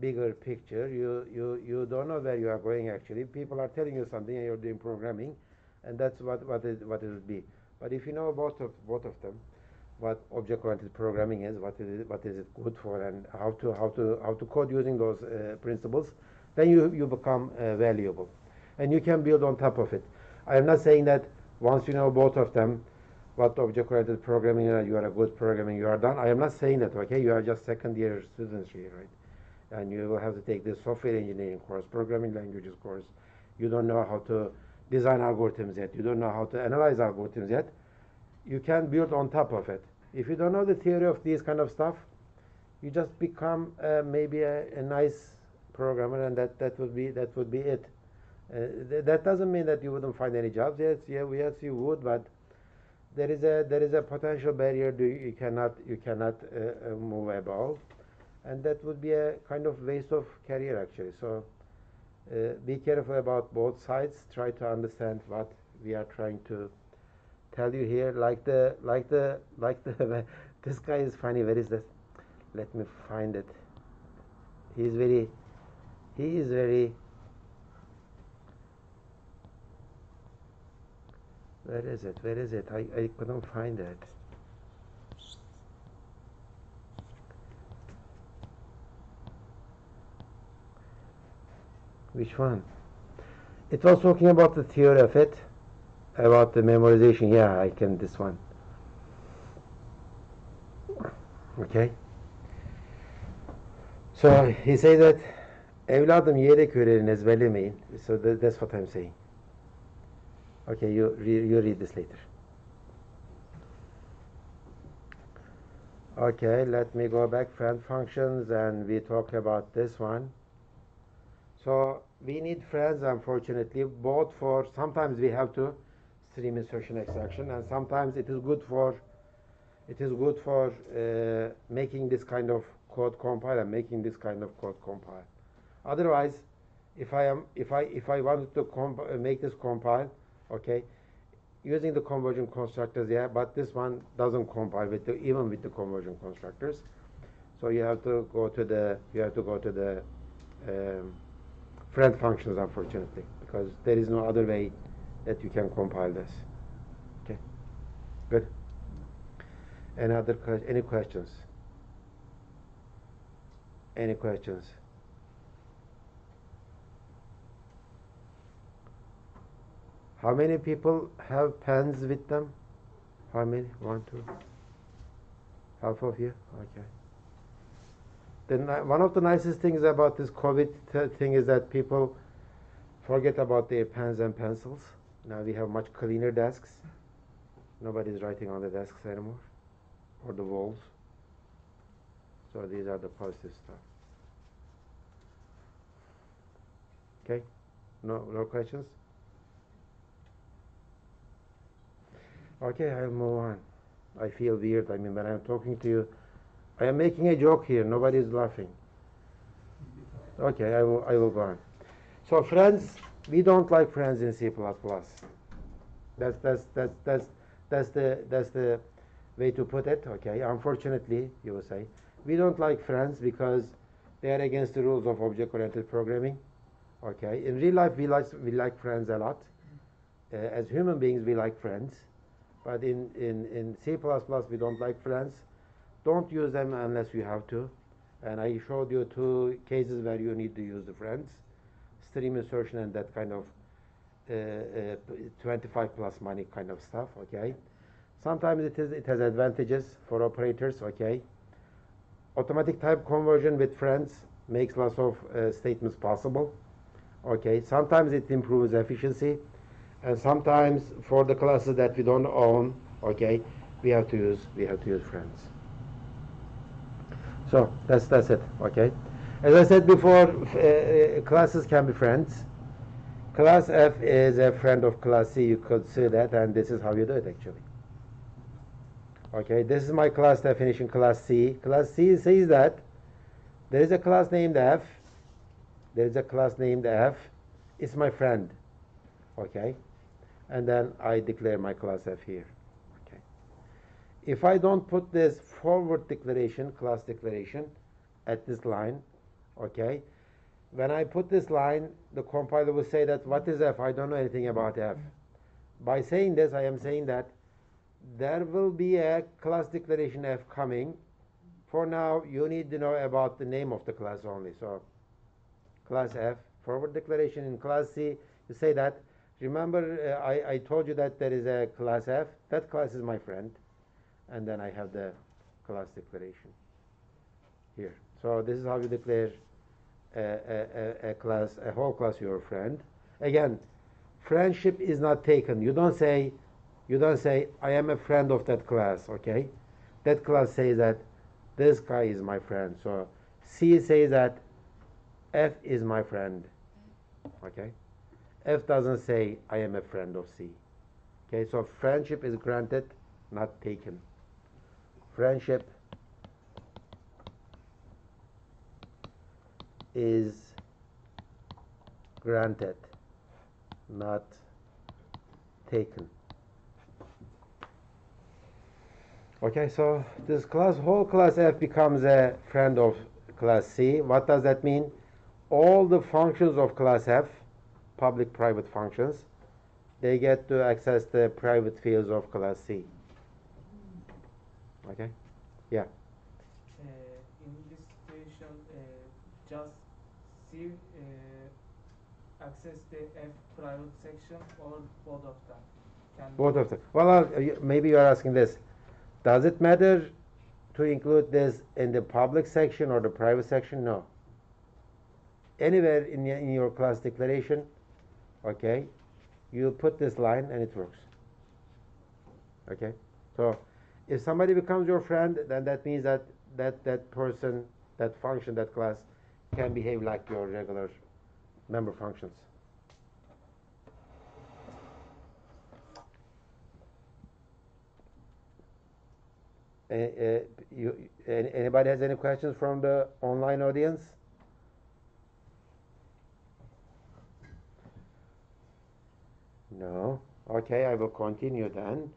bigger picture. You you you don't know where you are going. Actually, people are telling you something, and you're doing programming and that's what what it what it would be. But if you know both of both of them, what object-oriented programming is, what is it, what is it good for, and how to how to how to code using those uh, principles, then you you become uh, valuable, and you can build on top of it. I am not saying that once you know both of them, what object-oriented programming are, you are a good programming, you are done. I am not saying that, okay? You are just second year students here, right? And you will have to take this software engineering course, programming languages course. You don't know how to design algorithms yet. You don't know how to analyze algorithms yet. You can build on top of it. If you don't know the theory of these kind of stuff, you just become uh, maybe a, a nice programmer, and that, that would be that would be it. Uh, th- that doesn't mean that you wouldn't find any jobs. Yes, yeah, yes, you would, but there is a there is a potential barrier you cannot you cannot uh, uh, move above, and that would be a kind of waste of career actually. So uh, be careful about both sides. Try to understand what we are trying to tell you here. Like the like the like the *laughs* this guy is funny. Where is this? Let me find it. He is very he is very where is it where is it i, I couldn't find it which one? It was talking about the theory of it about the memorization. Yeah i can this one. Okay. So he says that evladım yedek öğrenin ezberlemeyin. So tha- that's what i'm saying. Okay, you you read this later. Okay, let me go back friend functions and we talk about this one. So we need friends unfortunately both for sometimes we have to stream insertion extraction and sometimes it is good for it is good for uh, making this kind of code compile and making this kind of code compile. Otherwise, if I am if I if I wanted to uh, make this compile okay using the conversion constructors yeah but this one doesn't compile with the, even with the conversion constructors so you have to go to the you have to go to the um, friend functions unfortunately because there is no other way that you can compile this okay good any other any questions any questions How many people have pens with them? How many? One, two. Half of you? Okay. The, one of the nicest things about this COVID th- thing is that people forget about their pens and pencils. Now we have much cleaner desks. Nobody's writing on the desks anymore, or the walls. So these are the positive stuff. Okay? No, no questions? Okay, I'll move on. I feel weird. I mean, when I'm talking to you, I am making a joke here. Nobody is laughing. Okay, I will. I will go on. So, friends, we don't like friends in C++. That's that's that's that's that's the that's the way to put it. Okay. Unfortunately, you will say we don't like friends because they are against the rules of object-oriented programming. Okay. In real life, we like we like friends a lot. Uh, as human beings, we like friends. But in, in, in C++, we don't like friends. Don't use them unless you have to. And I showed you two cases where you need to use the friends. Stream insertion and that kind of uh, uh, 25 plus money kind of stuff, okay? Sometimes it, is, it has advantages for operators, okay? Automatic type conversion with friends makes lots of uh, statements possible, okay? Sometimes it improves efficiency and sometimes for the classes that we don't own okay we have to use we have to use friends so that's that's it okay? As i said before *laughs* uh, uh, classes can be friends. Class f is a friend of class c you could say that and this is how you do it actually. Okay this is my class definition class c. Class c says that there is a class named f there is a class named f it's my friend okay? And then I declare my class F here. If I don't put this forward declaration, class declaration, at this line, okay, when I put this line, the compiler will say that what is F? I don't know anything about F. By saying this, I am saying that there will be a class declaration F coming. For now, you need to know about the name of the class only. So, class F, forward declaration in class C, you say that Remember, uh, I, I told you that there is a class F. That class is my friend. And then I have the class declaration here. So this is how you declare a, a, a, class, a whole class your friend. Again, friendship is not taken. You don't say, you don't say, I am a friend of that class, okay? That class says that this guy is my friend. So C says that F is my friend, okay? F doesn't say I am a friend of C. Okay, so friendship is granted, not taken. Friendship is granted, not taken. Okay, so this class, whole class F becomes a friend of class C. What does that mean? All the functions of class F, public private functions, they get to access the private fields of class C. Okay? Yeah. Uh, in this situation, uh, just see uh, access the F private section or both of them? Can Both of them. Well, uh, maybe you are asking this. Does it matter to include this in the public section or the private section? No. Anywhere in your, in your class declaration, okay, you put this line and it works. Okay? So, if somebody becomes your friend, then that means that that, that person, that function, that class can behave like your regular member functions. Uh, you, anybody has any questions from the online audience? No? Okay, I will continue then.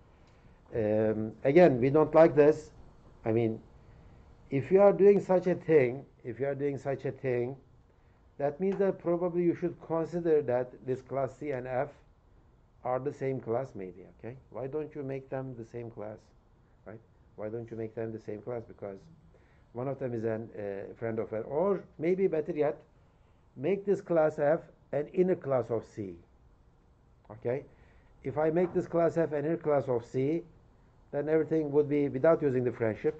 Um, again, we don't like this. I mean, if you are doing such a thing, if you are doing such a thing, that means that probably you should consider that this class C and F are the same class maybe, okay? Why don't you make them the same class, right? Why don't you make them the same class? Because one of them is a uh, friend of F, or maybe better yet, make this class F an inner class of C, okay? If I make this class F an inner class of C, then everything would be, without using the friendship,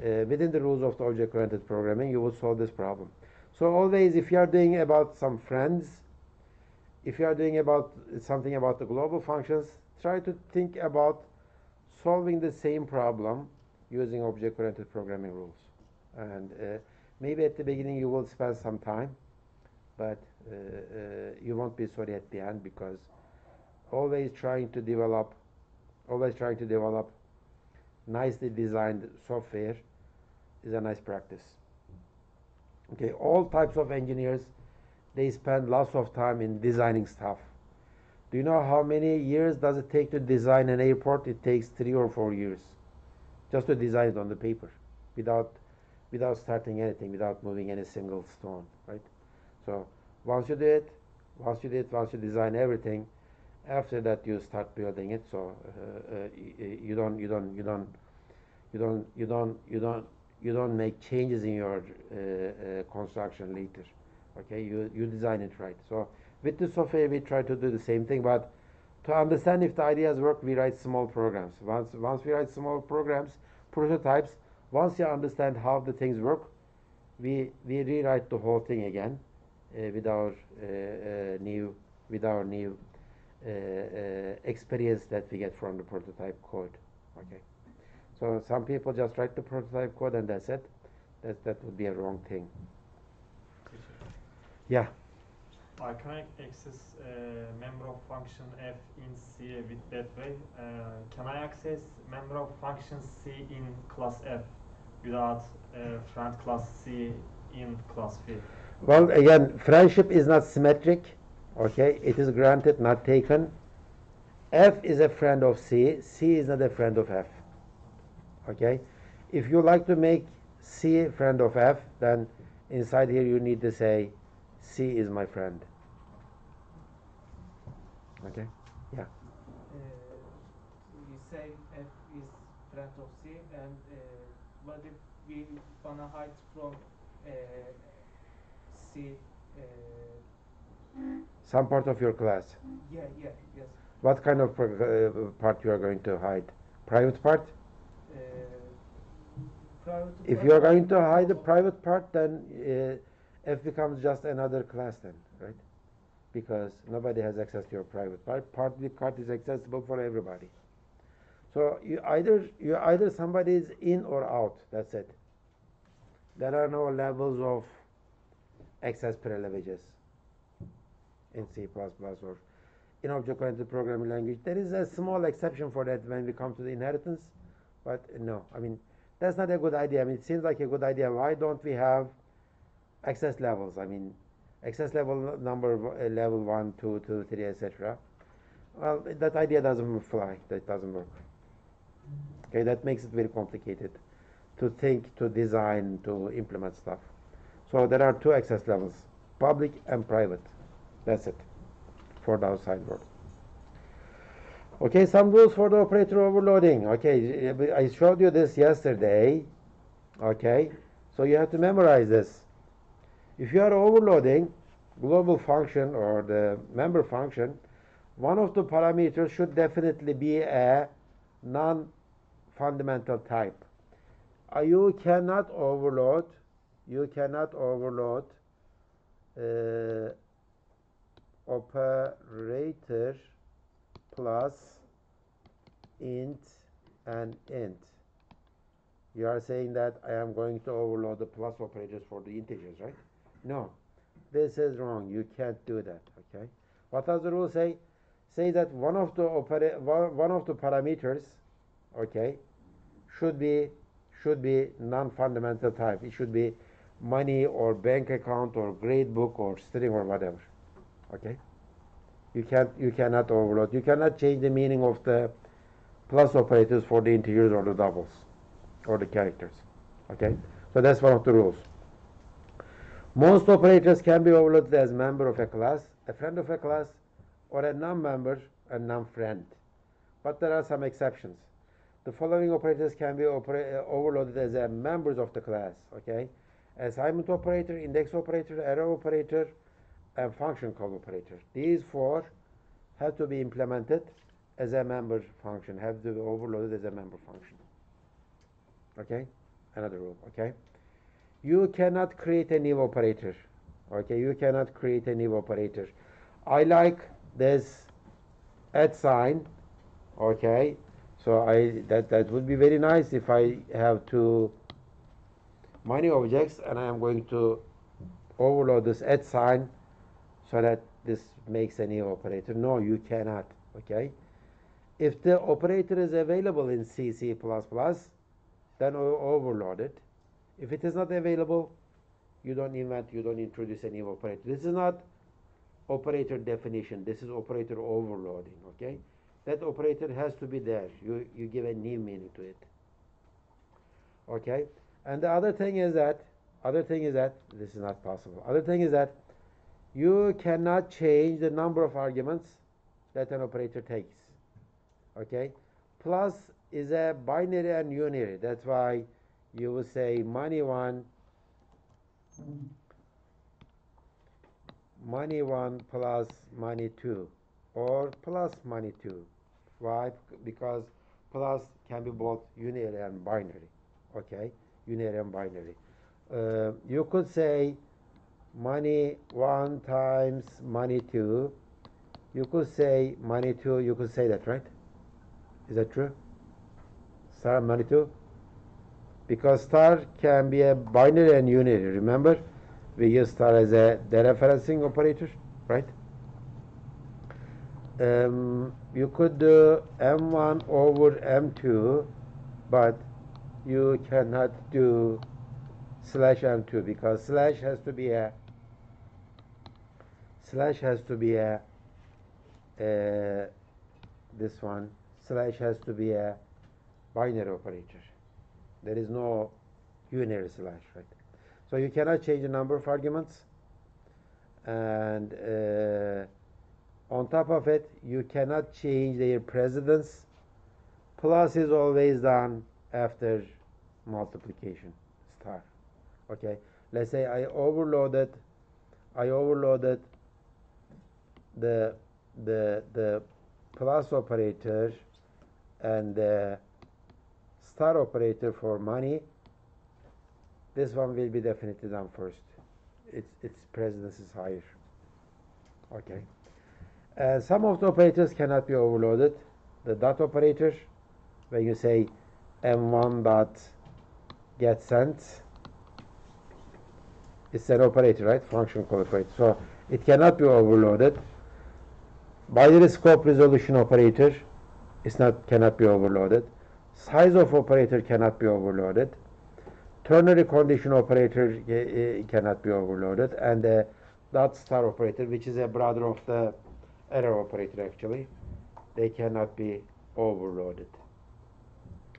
uh, within the rules of the object-oriented programming, you would solve this problem. So always, if you are doing about some friends, if you are doing about something about the global functions, try to think about solving the same problem using object-oriented programming rules. And uh, maybe at the beginning you will spend some time, but uh, uh, you won't be sorry at the end because always trying to develop, always trying to develop nicely designed software is a nice practice. Okay, all types of engineers, they spend lots of time in designing stuff. Do you know how many years does it take to design an airport? It takes three or four years just to design it on the paper without without starting anything, without moving any single stone, right? So once you do it, once you do it, once you design everything, after that you start building it. So uh, uh, you don't you don't you don't you don't you don't you don't you don't make changes in your uh, construction later. Okay, you you design it right. So with the software we try to do the same thing, but to understand if the ideas work, we write small programs. Once once we write small programs, prototypes. Once you understand how the things work, we we rewrite the whole thing again uh, with our uh, uh, new with our new experience that we get from the prototype code. Okay. So some people just write the prototype code and that's it. That that would be a wrong thing. Yeah. I can access uh, member of function f in C with that way. Uh, can I access member of function C in class F without uh, friend class C in class V? Well, again, friendship is not symmetric. Okay, it is granted, not taken. F is a friend of C. C is not a friend of F. Okay, if you like to make C friend of F, then inside here you need to say C is my friend. Okay. uh, we say F is friend of C and uh, what if we wanna hide from uh, C some part of your class. Yeah, yeah, yes. What kind of uh, part you are going to hide? Private part? Uh, private If you are going to hide the private part, then uh, F becomes just another class then, right? Because nobody has access to your private part. Public part is accessible for everybody. So you either you either somebody is in or out. That's it. There are no levels of access privileges in C++ or in object-oriented programming language. There is a small exception for that when we come to the inheritance, but no, I mean that's not a good idea. I mean, it seems like a good idea. Why don't we have access levels? I mean, access level number uh, level one, two, two, three, etc. Well, that idea doesn't fly. That doesn't work. Okay, that makes it very complicated to think, to design, to implement stuff. So there are two access levels: public and private. That's it for the outside world. Okay, some rules for the operator overloading. Okay, I showed you this yesterday. Okay, so you have to memorize this. If you are overloading global function or the member function, one of the parameters should definitely be a non-fundamental type. Uh, you cannot overload. You cannot overload uh, operator plus int and int. You are saying that I am going to overload the plus operators for the integers, right? No, this is wrong. You can't do that. Okay. What does the rule say? Say that one of the one of the parameters, okay, should be should be non-fundamental type. It should be money or bank account or grade book or string or whatever. Okay. You can't you cannot overload. You cannot change the meaning of the plus operators for the integers or the doubles or the characters. Okay? So that's one of the rules. Most operators can be overloaded as member of a class, a friend of a class, or a non-member and non-friend. But there are some exceptions. The following operators can be uh, overloaded as a members of the class. Okay? Assignment operator, index operator, arrow operator, and function call operator. These four have to be implemented as a member function, have to be overloaded as a member function. Okay? Another rule, okay? You cannot create a new operator. Okay, you cannot create a new operator. I like this at sign, okay? So I that that would be very nice if I have two many objects and I am going to overload this at sign so that this makes a new operator. No, you cannot. Okay. If the operator is available in C, C++, then overload it. If it is not available, you don't invent, you don't introduce a new operator. This is not operator definition. This is operator overloading. Okay. That operator has to be there. You you give a new meaning to it. Okay. And the other thing is that other thing is that this is not possible. Other thing is that you cannot change the number of arguments that an operator takes. Okay? Plus is a binary and unary. That's why you will say money one money one plus money two or plus money two. Why? Because plus can be both unary and binary. Okay? Unary and binary. Uh, you could say money 1 times money 2 you could say money 2 you could say that right? Is that true? Star money 2 because star can be a binary and unary remember? We use star as a dereferencing operator right? Um, you could do m1 over m2 but you cannot do slash m2 because slash has to be a slash has to be a uh, this one slash has to be a binary operator. There is no unary slash right? So you cannot change the number of arguments. And uh, on top of it you cannot change their precedence. Plus is always done after multiplication star okay? Let's say I overloaded I overloaded the the the plus operator and the star operator for money. This one will be definitely done first. Its its precedence is higher. Okay? Uh, some of the operators cannot be overloaded. The dot operator when you say m1 dot get sent it's an operator right? Function call operator. So it cannot be overloaded. Binary scope resolution operator is not cannot be overloaded. Size of operator cannot be overloaded. Ternary condition operator eh, eh, cannot be overloaded. And the dot star operator which is a brother of the arrow operator actually they cannot be overloaded.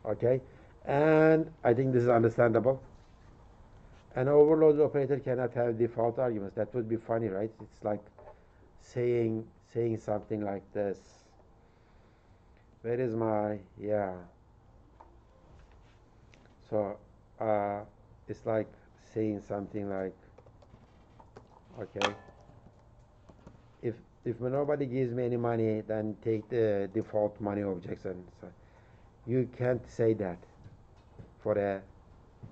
Okay? And I think this is understandable an overload operator cannot have default arguments. That would be funny right? It's like saying saying something like this. Where is my yeah. So uh, it's like saying something like okay. If if nobody gives me any money then take the default money objects and so you can't say that for a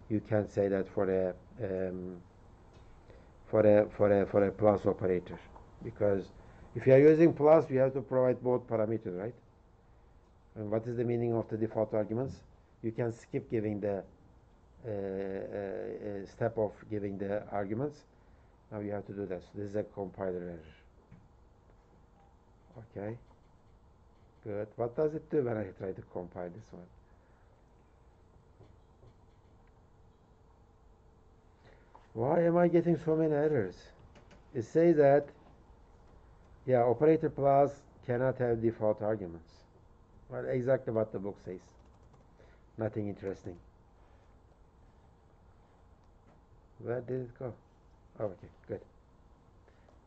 you can't say that for a um, for a for a for a plus operator. Because if you are using plus you have to provide both parameters right? And what is the meaning of the default arguments? You can skip giving the uh, uh, uh, step of giving the arguments. Now you have to do that so this is a compiler error. Okay? Good. What does it do when I try to compile this one Why am I getting so many errors? It says that, yeah, operator plus cannot have default arguments. Well, exactly what the book says. Nothing interesting. Where did it go? Oh, okay, good.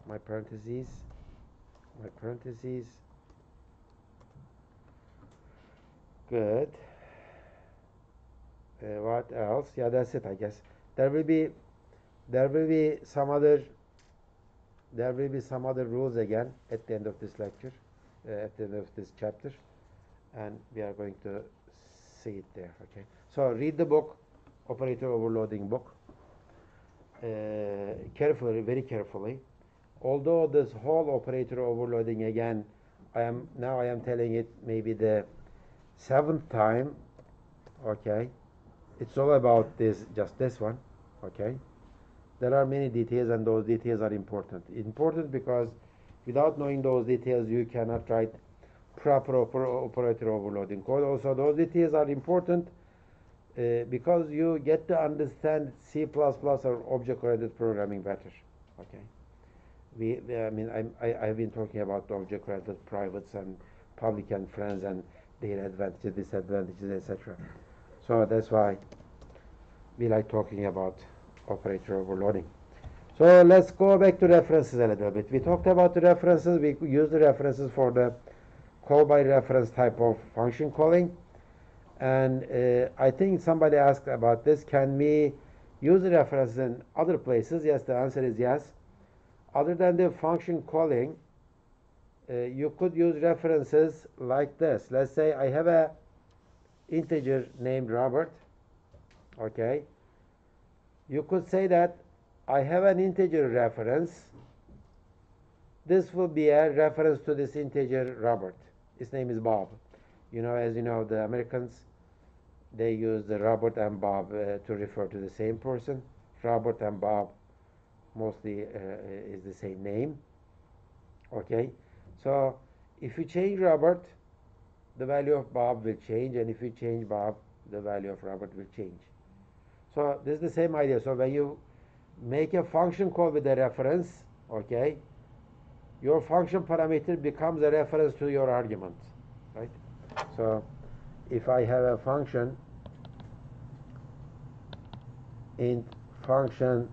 My parentheses, my parentheses. Good. Uh, what else? Yeah, that's it, I guess. There will be there will be some other there will be some other rules again at the end of this lecture uh, at the end of this chapter and we are going to see it there okay? So read the book operator overloading book uh, carefully very carefully. Although this whole operator overloading again I am now I am telling it maybe the seventh time okay? It's all about this just this one okay there are many details and those details are important. Important because without knowing those details you cannot write proper oper operator overloading code. Also those details are important uh, because you get to understand C++ or object-oriented programming better. Okay? We, I mean I'm, I, I've been talking about object-oriented privates and public and friends and their advantages disadvantages etc so that's why we like talking about operator overloading. So let's go back to references a little bit. We talked about the references. We use the references for the call by reference type of function calling. And uh, I think somebody asked about this. Can we use the references in other places? Yes, the answer is yes. Other than the function calling, uh, you could use references like this. Let's say I have a integer named Robert. Okay you could say that I have an integer reference. This will be a reference to this integer Robert. His name is Bob. You know, as you know, the Americans, they use the Robert and Bob uh, to refer to the same person. Robert and Bob mostly uh, is the same name. Okay, so if you change Robert, the value of Bob will change, and if you change Bob, the value of Robert will change. So this is the same idea. So when you make a function call with a reference, okay, your function parameter becomes a reference to your argument, right? So if I have a function int function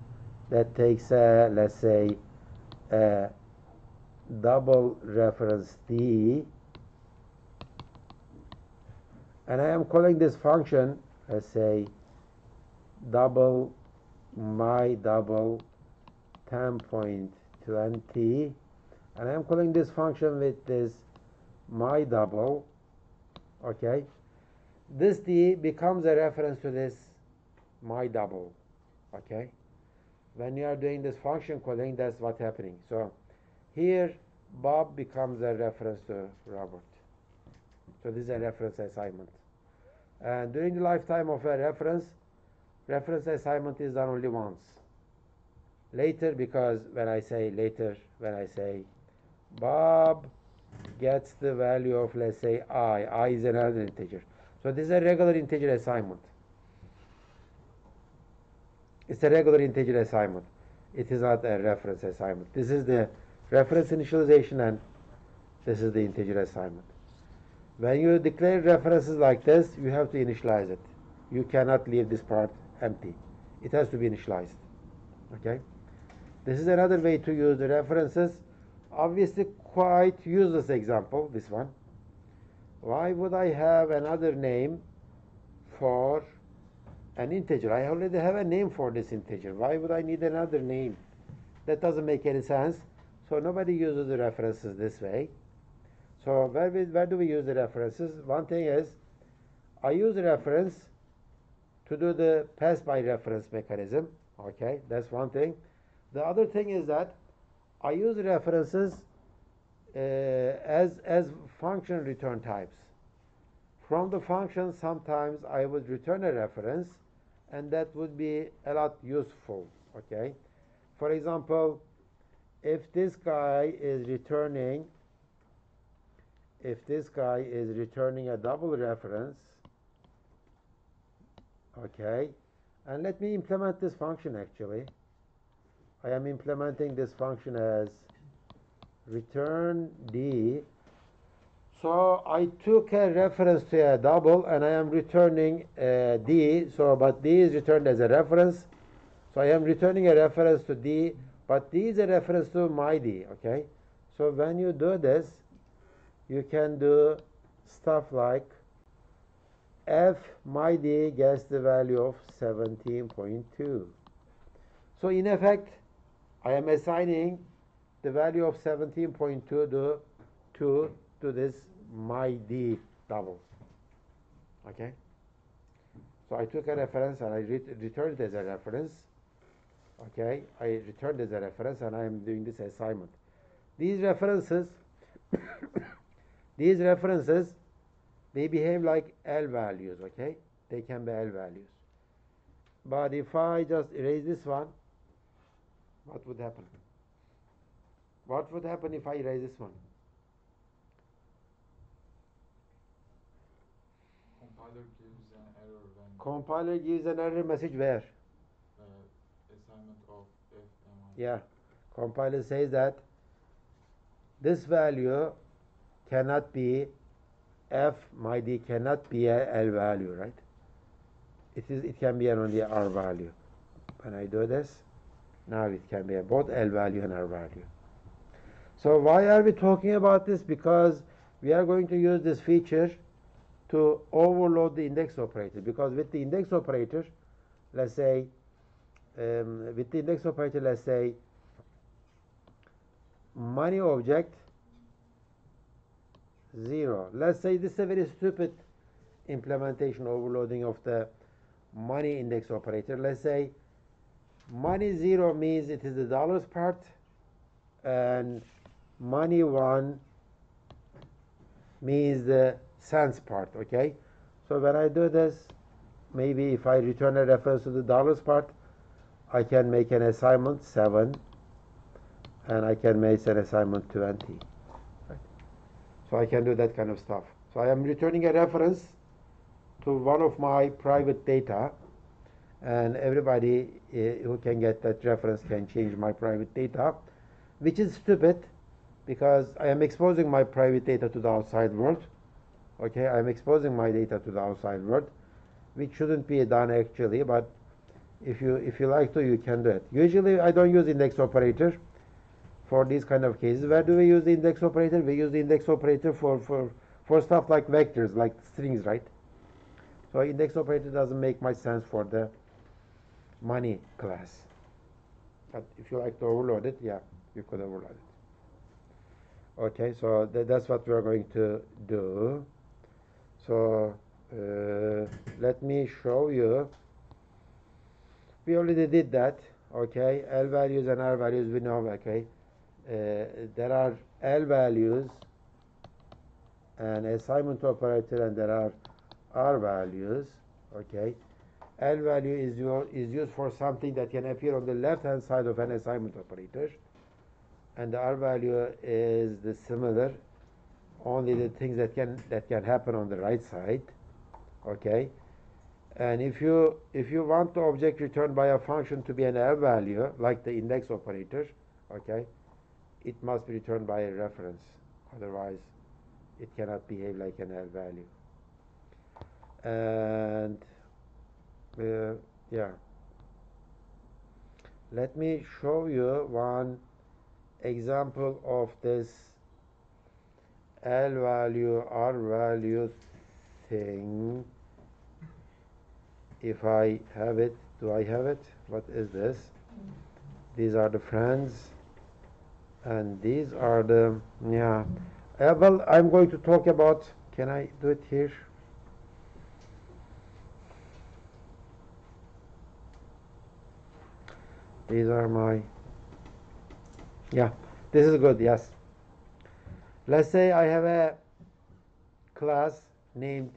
that takes a, let's say, a double reference d, and I am calling this function, let's say, double my double 10.20 and I am calling this function with this my double, okay, this d becomes a reference to this my double, okay. When you are doing this function calling, that's what's happening. So here, Bob becomes a reference to Robert. So this is a reference assignment. And during the lifetime of a reference, reference assignment is done only once. Later, because when I say later, when I say Bob gets the value of let's say i, i is another integer. So this is a regular integer assignment. It's a regular integer assignment. It is not a reference assignment. This is the reference initialization and this is the integer assignment. When you declare references like this, you have to initialize it. You cannot leave this part empty. It has to be initialized. Okay? This is another way to use the references. Obviously, quite useless example, this one. Why would I have another name for an integer? I already have a name for this integer. Why would I need another name? That doesn't make any sense. So nobody uses the references this way. So where, we, where do we use the references? One thing is, I use a reference to do the pass by reference mechanism. Okay, that's one thing. The other thing is that I use references uh, as as function return types. From the function, sometimes I would return a reference, and that would be a lot useful. Okay, for example, if this guy is returning if this guy is returning a double reference okay? And let me implement this function actually. I am implementing this function as return D. So I took a reference to a double and I am returning uh, D. So but D is returned as a reference. So I am returning a reference to D but D is a reference to my D okay? So when you do this you can do stuff like f my d gets the value of 17.2 so in effect I am assigning the value of 17.2 to, to, to this my d double. Okay? So I took a reference and I re returned it as a reference. Okay? I returned as a reference and I am doing this assignment. These references *coughs* these references they behave like L values okay? They can be L values. But if I just erase this one what would happen? What would happen if I erase this one? Compiler gives an error when compiler gives an error message where? Uh, assignment of f yeah. Compiler says that this value cannot be f my d cannot be a l value right? It is it can be an only r value. When i do this now it can be both l value and r value. So why are we talking about this? Because we are going to use this feature to overload the index operator. Because with the index operator let's say um, with the index operator let's say money object zero. Let's say this is a very stupid implementation overloading of the money index operator. Let's say money zero means it is the dollars part and money one means the cents part, okay? So when I do this, maybe if I return a reference to the dollars part, I can make an assignment 7 and I can make an assignment 20. So I can do that kind of stuff. So I am returning a reference to one of my private data and everybody uh, who can get that reference can change my private data, which is stupid because I am exposing my private data to the outside world. Okay, I am exposing my data to the outside world, which shouldn't be done actually, but if you if you like to, you can do it. Usually, I don't use index operator for these kind of cases. Where do we use the index operator? We use the index operator for, for, for stuff like vectors, like strings, right? So index operator doesn't make much sense for the money class. But if you like to overload it, yeah, you could overload it. Okay, so tha- that's what we're going to do. So uh, let me show you. We already did that. Okay, L values and R values we know. Okay, Uh, there are L values and assignment operator, and there are R values. Okay, L value is your, is used for something that can appear on the left hand side of an assignment operator and the R value is the similar, only the things that can that can happen on the right side, okay. And if you if you want the object returned by a function to be an L value, like the index operator, okay, it must be returned by a reference. Otherwise, it cannot behave like an L value. And uh, yeah, let me show you one example of this L value, R value thing. If I have it, do I have it? What is this? These are the friends, and these are the yeah. Uh, well, I'm going to talk about. Can I do it here? These are my yeah, this is good, yes. Let's say I have a class named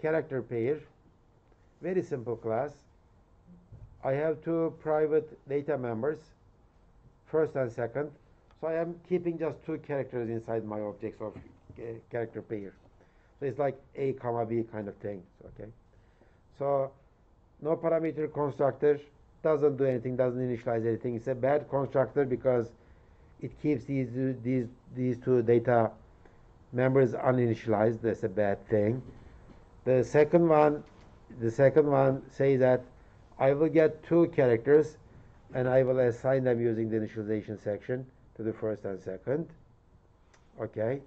character pair, very simple class. I have two private data members, first and second. So I am keeping just two characters inside my objects of uh, character pair. So it's like A comma B kind of thing, okay? So no parameter constructor doesn't do anything, doesn't initialize anything. It's a bad constructor because it keeps these these these two data members uninitialized. That's a bad thing. The second one, the second one says that I will get two characters, and I will assign them using the initialization section to the first and second. Okay,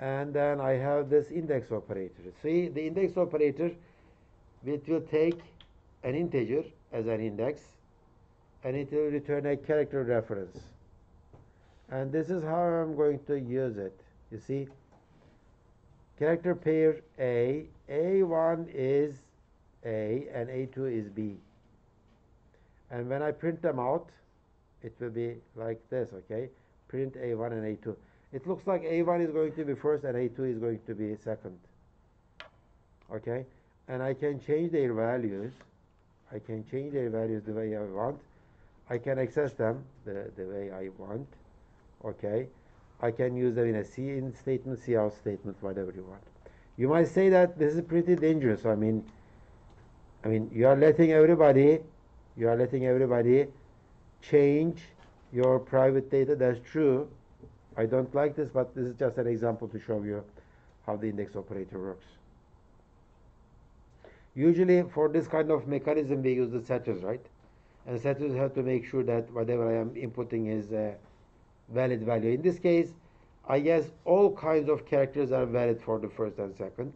and then I have this index operator. See, the index operator, it will take an integer as an index, and it will return a character reference and this is how I'm going to use it. You see, character pair A, A1 is A and A2 is B. And when I print them out, it will be like this, okay? Print A1 and A2. It looks like A1 is going to be first and A2 is going to be second. Okay? And I can change their values. I can change their values the way I want. I can access them the, the way I want okay I can use them in a cin statement, cout statement, whatever you want. You might say that this is pretty dangerous. I mean, I mean, you are letting everybody, you are letting everybody change your private data. That's true. I don't like this, but this is just an example to show you how the index operator works. Usually, for this kind of mechanism, we use the setters, right? And setters have to make sure that whatever I am inputting is uh, valid value. In this case, I guess all kinds of characters are valid for the first and second.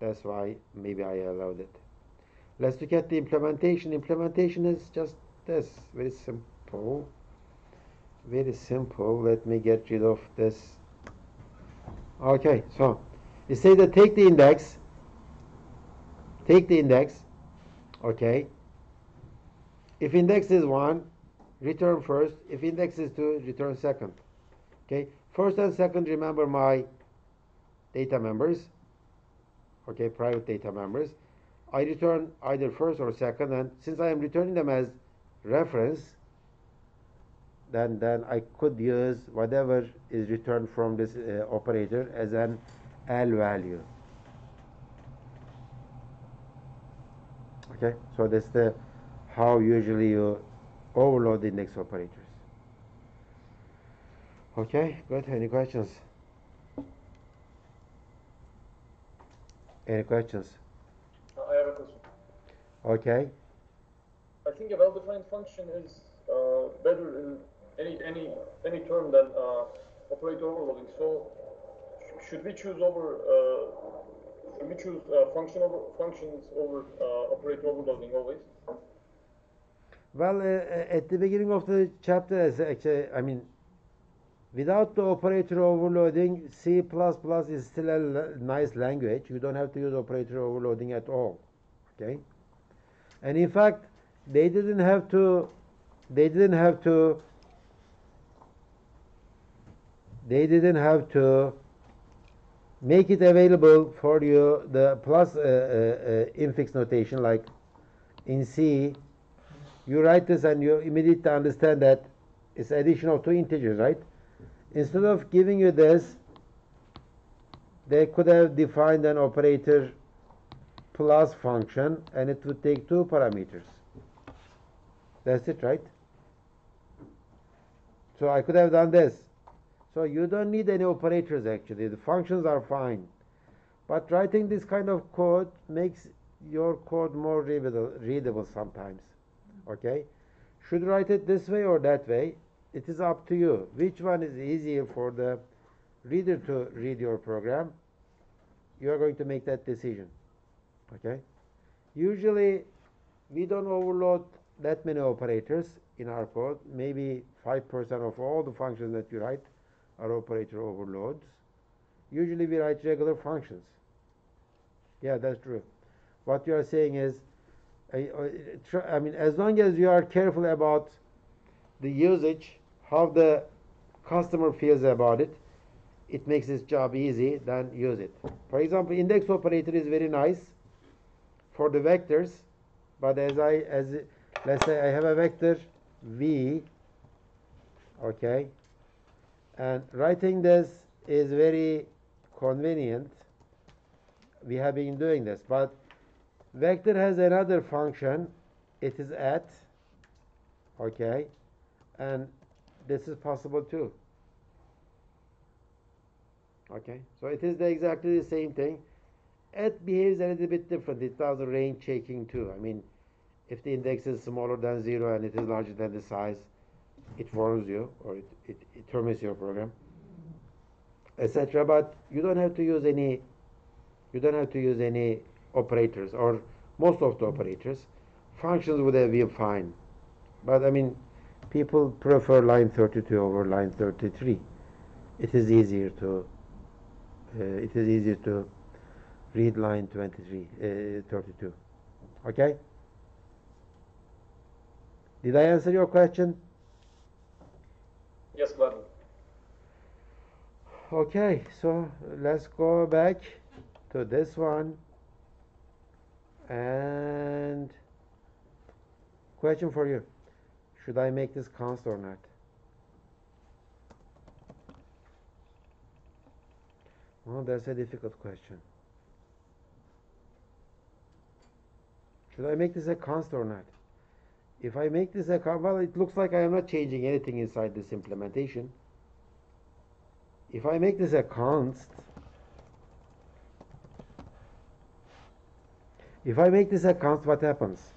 That's why maybe I allowed it. Let's look at the implementation. Implementation is just this, very simple. Very simple. Let me get rid of this. Okay, so you say that take the index, take the index, okay. If index is 1, return first. If index is 2, return second. Okay, first and second, remember my data members. Okay, private data members. I return either first or second, and since I am returning them as reference, then then I could use whatever is returned from this uh, operator as an L value. Okay, so that's the how usually you overload the index operators. Okay, good. Any questions? Any questions? I have a question. Okay. I think a well-defined function is uh, better in any any any term than uh, operator overloading. So, sh- should we choose over uh, should we choose uh, function over functions over uh, operator overloading always? Well, uh, at the beginning of the chapter, actually, I mean, Without the operator overloading, C++ is still a nice language. You don't have to use operator overloading at all. Okay? And in fact, they didn't have to they didn't have to they didn't have to make it available for you the plus uh, uh, uh, infix notation like in C. You write this and you immediately understand that it's addition of two integers right? Instead of giving you this they could have defined an operator plus function and it would take two parameters that's it right so I could have done this so you don't need any operators actually. The functions are fine. But writing this kind of code makes your code more readable, readable sometimes. Okay? Should write it this way or that way? It is up to you. Which one is easier for the reader to read your program? You are going to make that decision. Okay? Usually we don't overload that many operators in our code. Maybe 5% of all the functions that you write are operator overloads. Usually we write regular functions. Yeah, that's true. What you are saying is, I, I mean, as long as you are careful about the usage, how the customer feels about it, it makes this job easy, then use it. For example, index operator is very nice for the vectors, but as I, as let's say I have a vector v, okay, and writing this is very convenient. We have been doing this but vector has another function. It is at okay and this is possible too. Okay so it is the exactly the same thing. At behaves a little bit different it does range checking too. I mean if the index is smaller than zero and it is larger than the size it warns you or it, it, it terminates your program etc but you don't have to use any you don't have to use any operators or most of the operators. Functions would have been fine. But I mean people prefer line 32 over line 33 it is easier to uh, it is easier to read line 23 uh, 32 okay did I answer your question Yes, gladly. Okay, so let's go back to this one. And question for you. Should I make this const or not? Well, that's a difficult question. Should I make this a const or not? If I make this a well, it looks like I am not changing anything inside this implementation. If I make this a const, if I make this a const, what happens?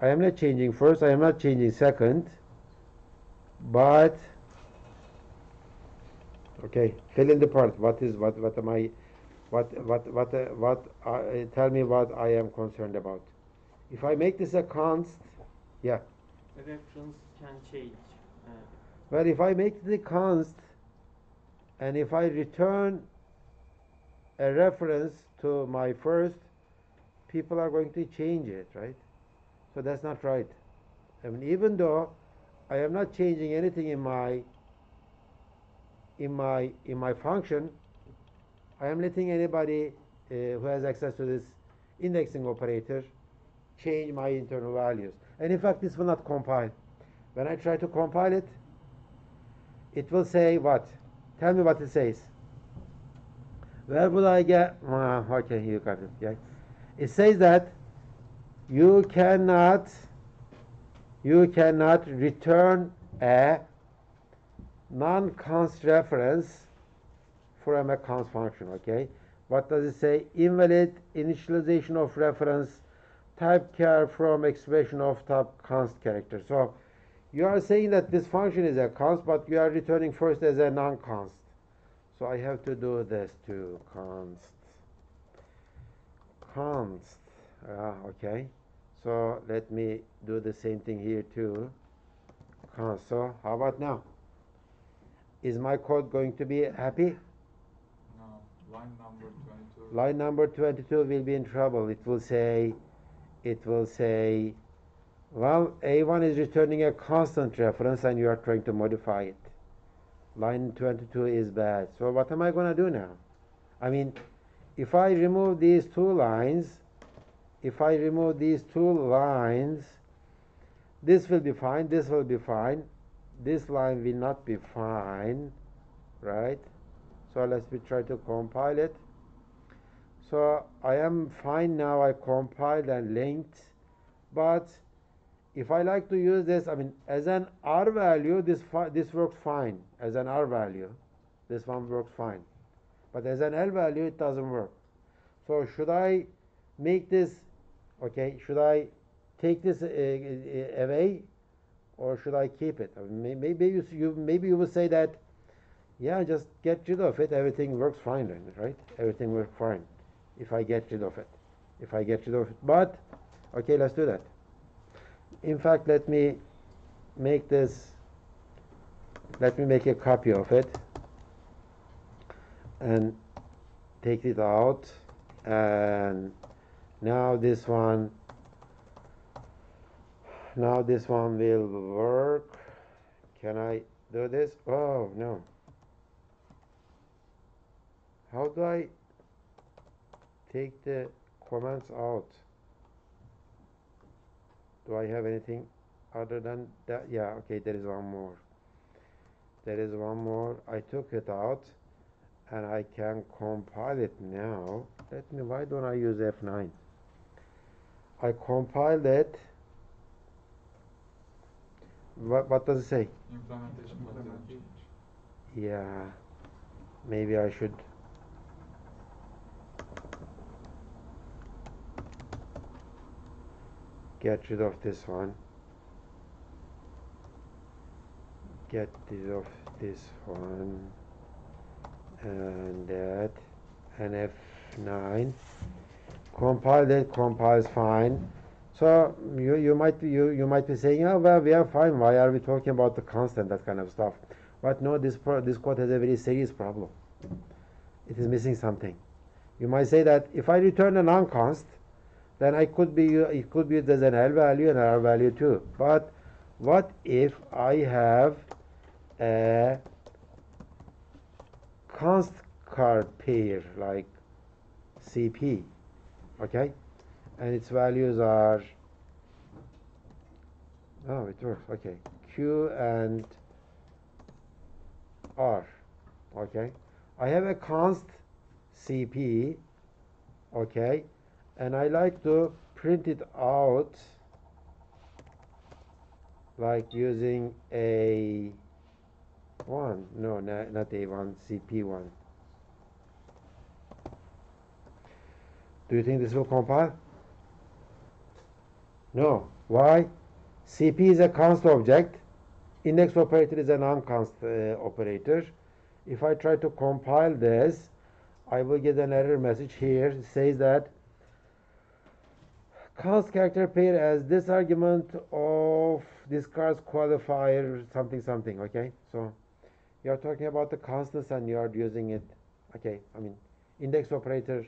I am not changing first, I am not changing second, but okay, fill in the part. What is what? What am I? What what what uh, what? Uh, tell me what I am concerned about. If I make this a const, yeah. The reference can change. Uh, Well, if I make the const and if I return a reference to my first, people are going to change it, right? So that's not right. I mean, even though I am not changing anything in my in my in my function, I am letting anybody uh, who has access to this indexing operator change my internal values. And in fact, this will not compile. When I try to compile it, it will say what? Tell me what it says. Where will I get? Uh, okay, you got it. Yeah. It says that you cannot you cannot return a non-const reference from a const function. Okay. What does it say? Invalid initialization of reference type char from expression of type const character. So you are saying that this function is a const, but you are returning first as a non-const. So I have to do this to const. Const. Ah, okay. So let me do the same thing here too. Const. So how about now? is my code going to be happy? No, line number 22. Line number 22 will be in trouble. It will say, it will say, well, A1 is returning a constant reference and you are trying to modify it. Line 22 is bad. So what am I going to do now? I mean, if I remove these two lines, if I remove these two lines, this will be fine, this will be fine, this line will not be fine, right? So let's try to compile it. So I am fine now, I compiled and linked, but if I like to use this, I mean, as an R value, this, this works fine. As an R value, this one works fine. But as an L value, it doesn't work. So should I make this, okay, should I take this uh, uh, away or should I keep it? I mean, maybe you, you, maybe you will say that, yeah, just get rid of it. Everything works fine right? Everything works fine if I get rid of it. If I get rid of it. But, okay, let's do that. In fact let me make this let me make a copy of it and take it out. And now this one now this one will work. Can I do this? Oh no. How do I take the comments out. Do I have anything other than that? Yeah okay there is one more. There is one more. I took it out and I can compile it now. Let me why don't I use F9 I compiled it. What, what does it say? Implementation yeah maybe I should get rid of this one. Get rid of this one. And that. And F9 compile it compiles fine. So you, you might you, you might be saying oh well we are fine. Why are we talking about the constant that kind of stuff? But no this this code has a very serious problem. It is missing something. You might say that if I return a non-const then I could be it could be there's an L value and R value too. But what if I have a const char pair like CP, okay, and its values are oh it works okay Q and R, okay. I have a const CP, okay and I like to print it out like using a one no not a1 cp1 do you think this will compile? No. Why? Cp is a const object. Index operator is a non-const uh, operator. If I try to compile this I will get an error message here. It says that const character pair as this argument of discards qualifier something something okay? So you are talking about the constants and you are using it okay? I mean index operator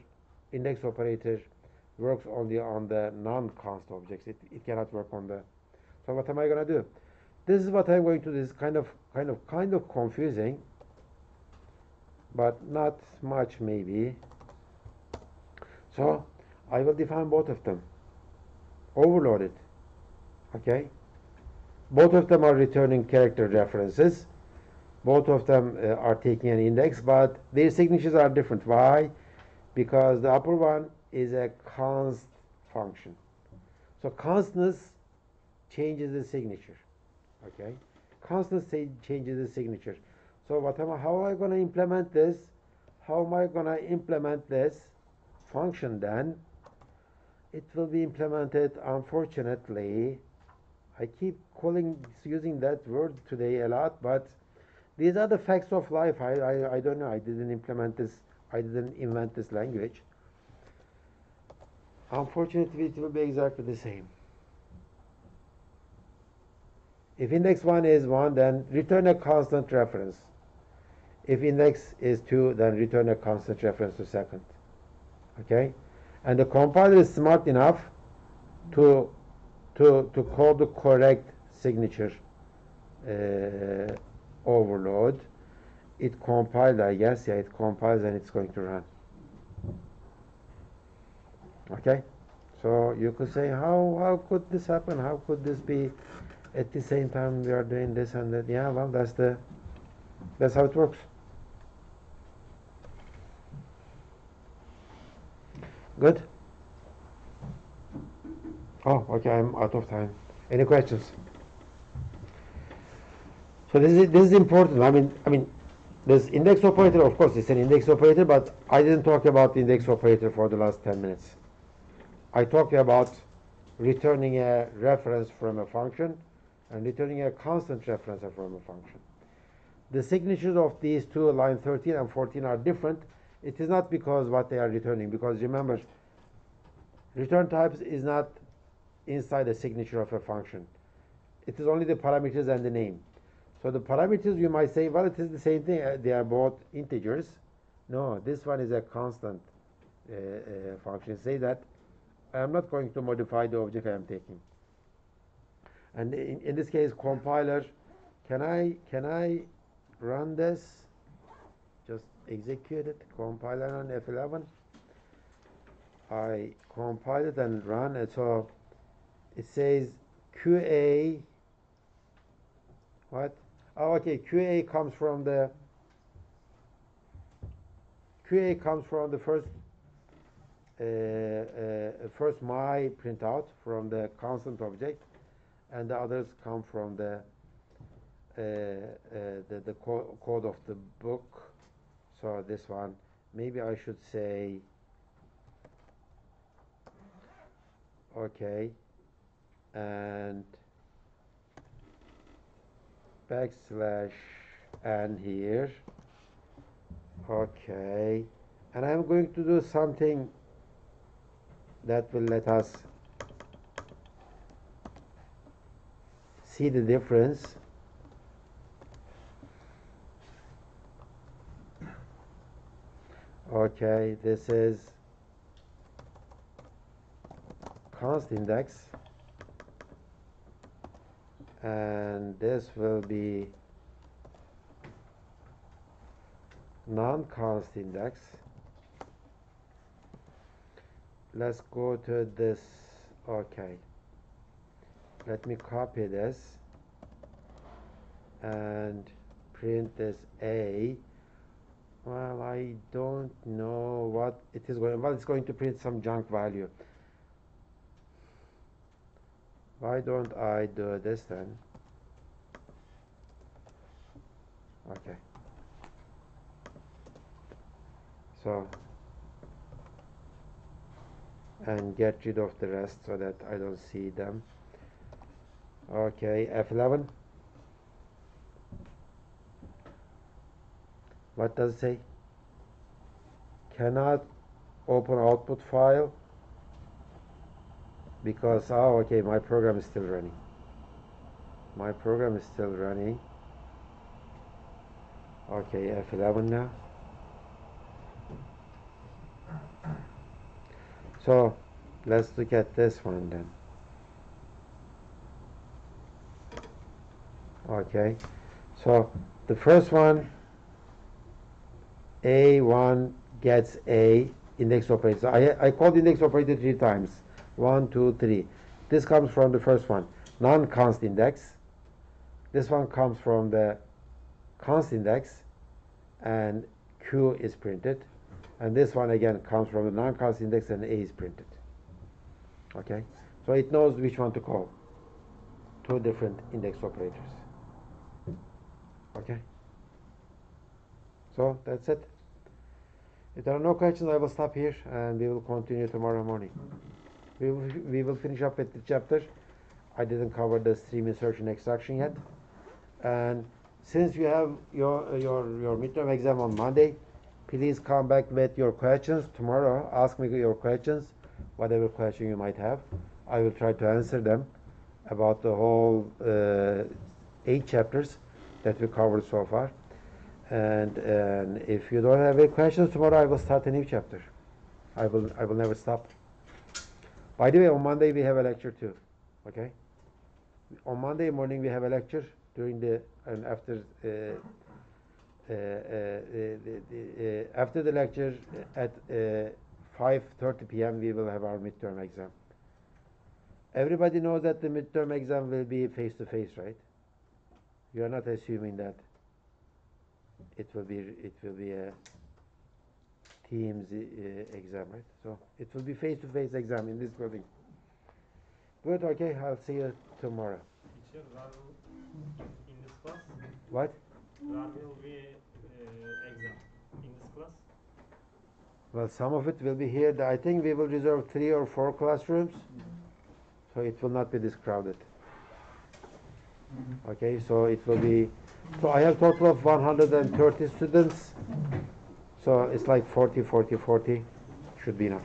index operator works only on the non-const objects. It, it cannot work on the so what am I gonna do? This is what I'm going to do. This is kind of kind of kind of confusing but not much maybe. So I will define both of them overloaded. Okay? Both of them are returning character references. Both of them uh, are taking an index but their signatures are different. Why? Because the upper one is a const function. So constness changes the signature. Okay? Constness changes the signature. So what am I, how am I going to implement this? How am I going to implement this function then it will be implemented. Unfortunately I keep calling using that word today a lot but these are the facts of life. I, I, I don't know. I didn't implement this I didn't invent this language. Unfortunately it will be exactly the same. If index 1 is 1 then return a constant reference. If index is 2, then return a constant reference to second. Okay? And the compiler is smart enough to, to, to call the correct signature uh, overload. It compiled, I guess, yeah, it compiles and it's going to run. Okay? So you could say, how, how could this happen? How could this be at the same time we are doing this and that? Yeah, well, that's the, that's how it works. Good? Oh, okay, I'm out of time. Any questions? So this is this is important. I mean, I mean, this index operator, of course, it's an index operator, but I didn't talk about the index operator for the last 10 minutes. I talked about returning a reference from a function and returning a constant reference from a function. The signatures of these two, line 13 and 14, are different. It is not because what they are returning, because remember, return types is not inside the signature of a function. It is only the parameters and the name. So the parameters you might say, well, it is the same thing. uh, They are both integers. No, this one is a constant uh, uh, function. Say that I am not going to modify the object I am taking. And in, in this case, compiler, can I can I run this? Just execute. Compiler on F11. I compile it and run it. So it says QA. What? Oh, okay. QA comes from the QA comes from the first uh, uh, first my printout from the constant object, and the others come from the uh, uh, the, the co code of the book. So this one, maybe I should say, okay, and backslash and here. Okay, and I'm going to do something that will let us see the difference. Okay, this is const index. And this will be non-const index. Let's go to this. Okay. Let me copy this and print this a well I don't know what it is going well it's going to print some junk value. Why don't I do this then? Okay. So and get rid of the rest so that I don't see them. Okay F11 what does it say? Cannot open output file because oh okay my program is still running. My program is still running. Okay F11 now. So let's look at this one then. Okay so the first one a1 gets a index operator. I, I called index operator three times. One two three. This comes from the first one. Non-const index. This one comes from the const index and q is printed. And this one again comes from the non-const index and a is printed. Okay? So it knows which one to call. Two different index operators. Okay? So that's it if there are no questions I will stop here and we will continue tomorrow morning. We will, we will finish up with the chapter I didn't cover the stream insertion extraction yet. And since you have your your your midterm exam on Monday please come back with your questions tomorrow. Ask me your questions whatever question you might have. I will try to answer them about the whole uh, eight chapters that we covered so far And, and if you don't have any questions tomorrow, I will start a new chapter. I will, I will never stop. By the way, on Monday we have a lecture too. Okay? On Monday morning we have a lecture during the and after uh, uh, uh, the, uh, after the lecture at uh, 5:30 p.m. we will have our midterm exam. Everybody knows that the midterm exam will be face to face, right? You are not assuming that it will be it will be a Teams uh, exam, right? So it will be face to face exam in this building. Good. Okay. I'll see you tomorrow. Teacher, in this class, What? where will be uh, exam? In this class? Well, some of it will be here. I think we will reserve three or four classrooms, so it will not be this crowded. Okay, so it will be. So I have total of 130 students. So it's like 40, 40, 40. Should be enough.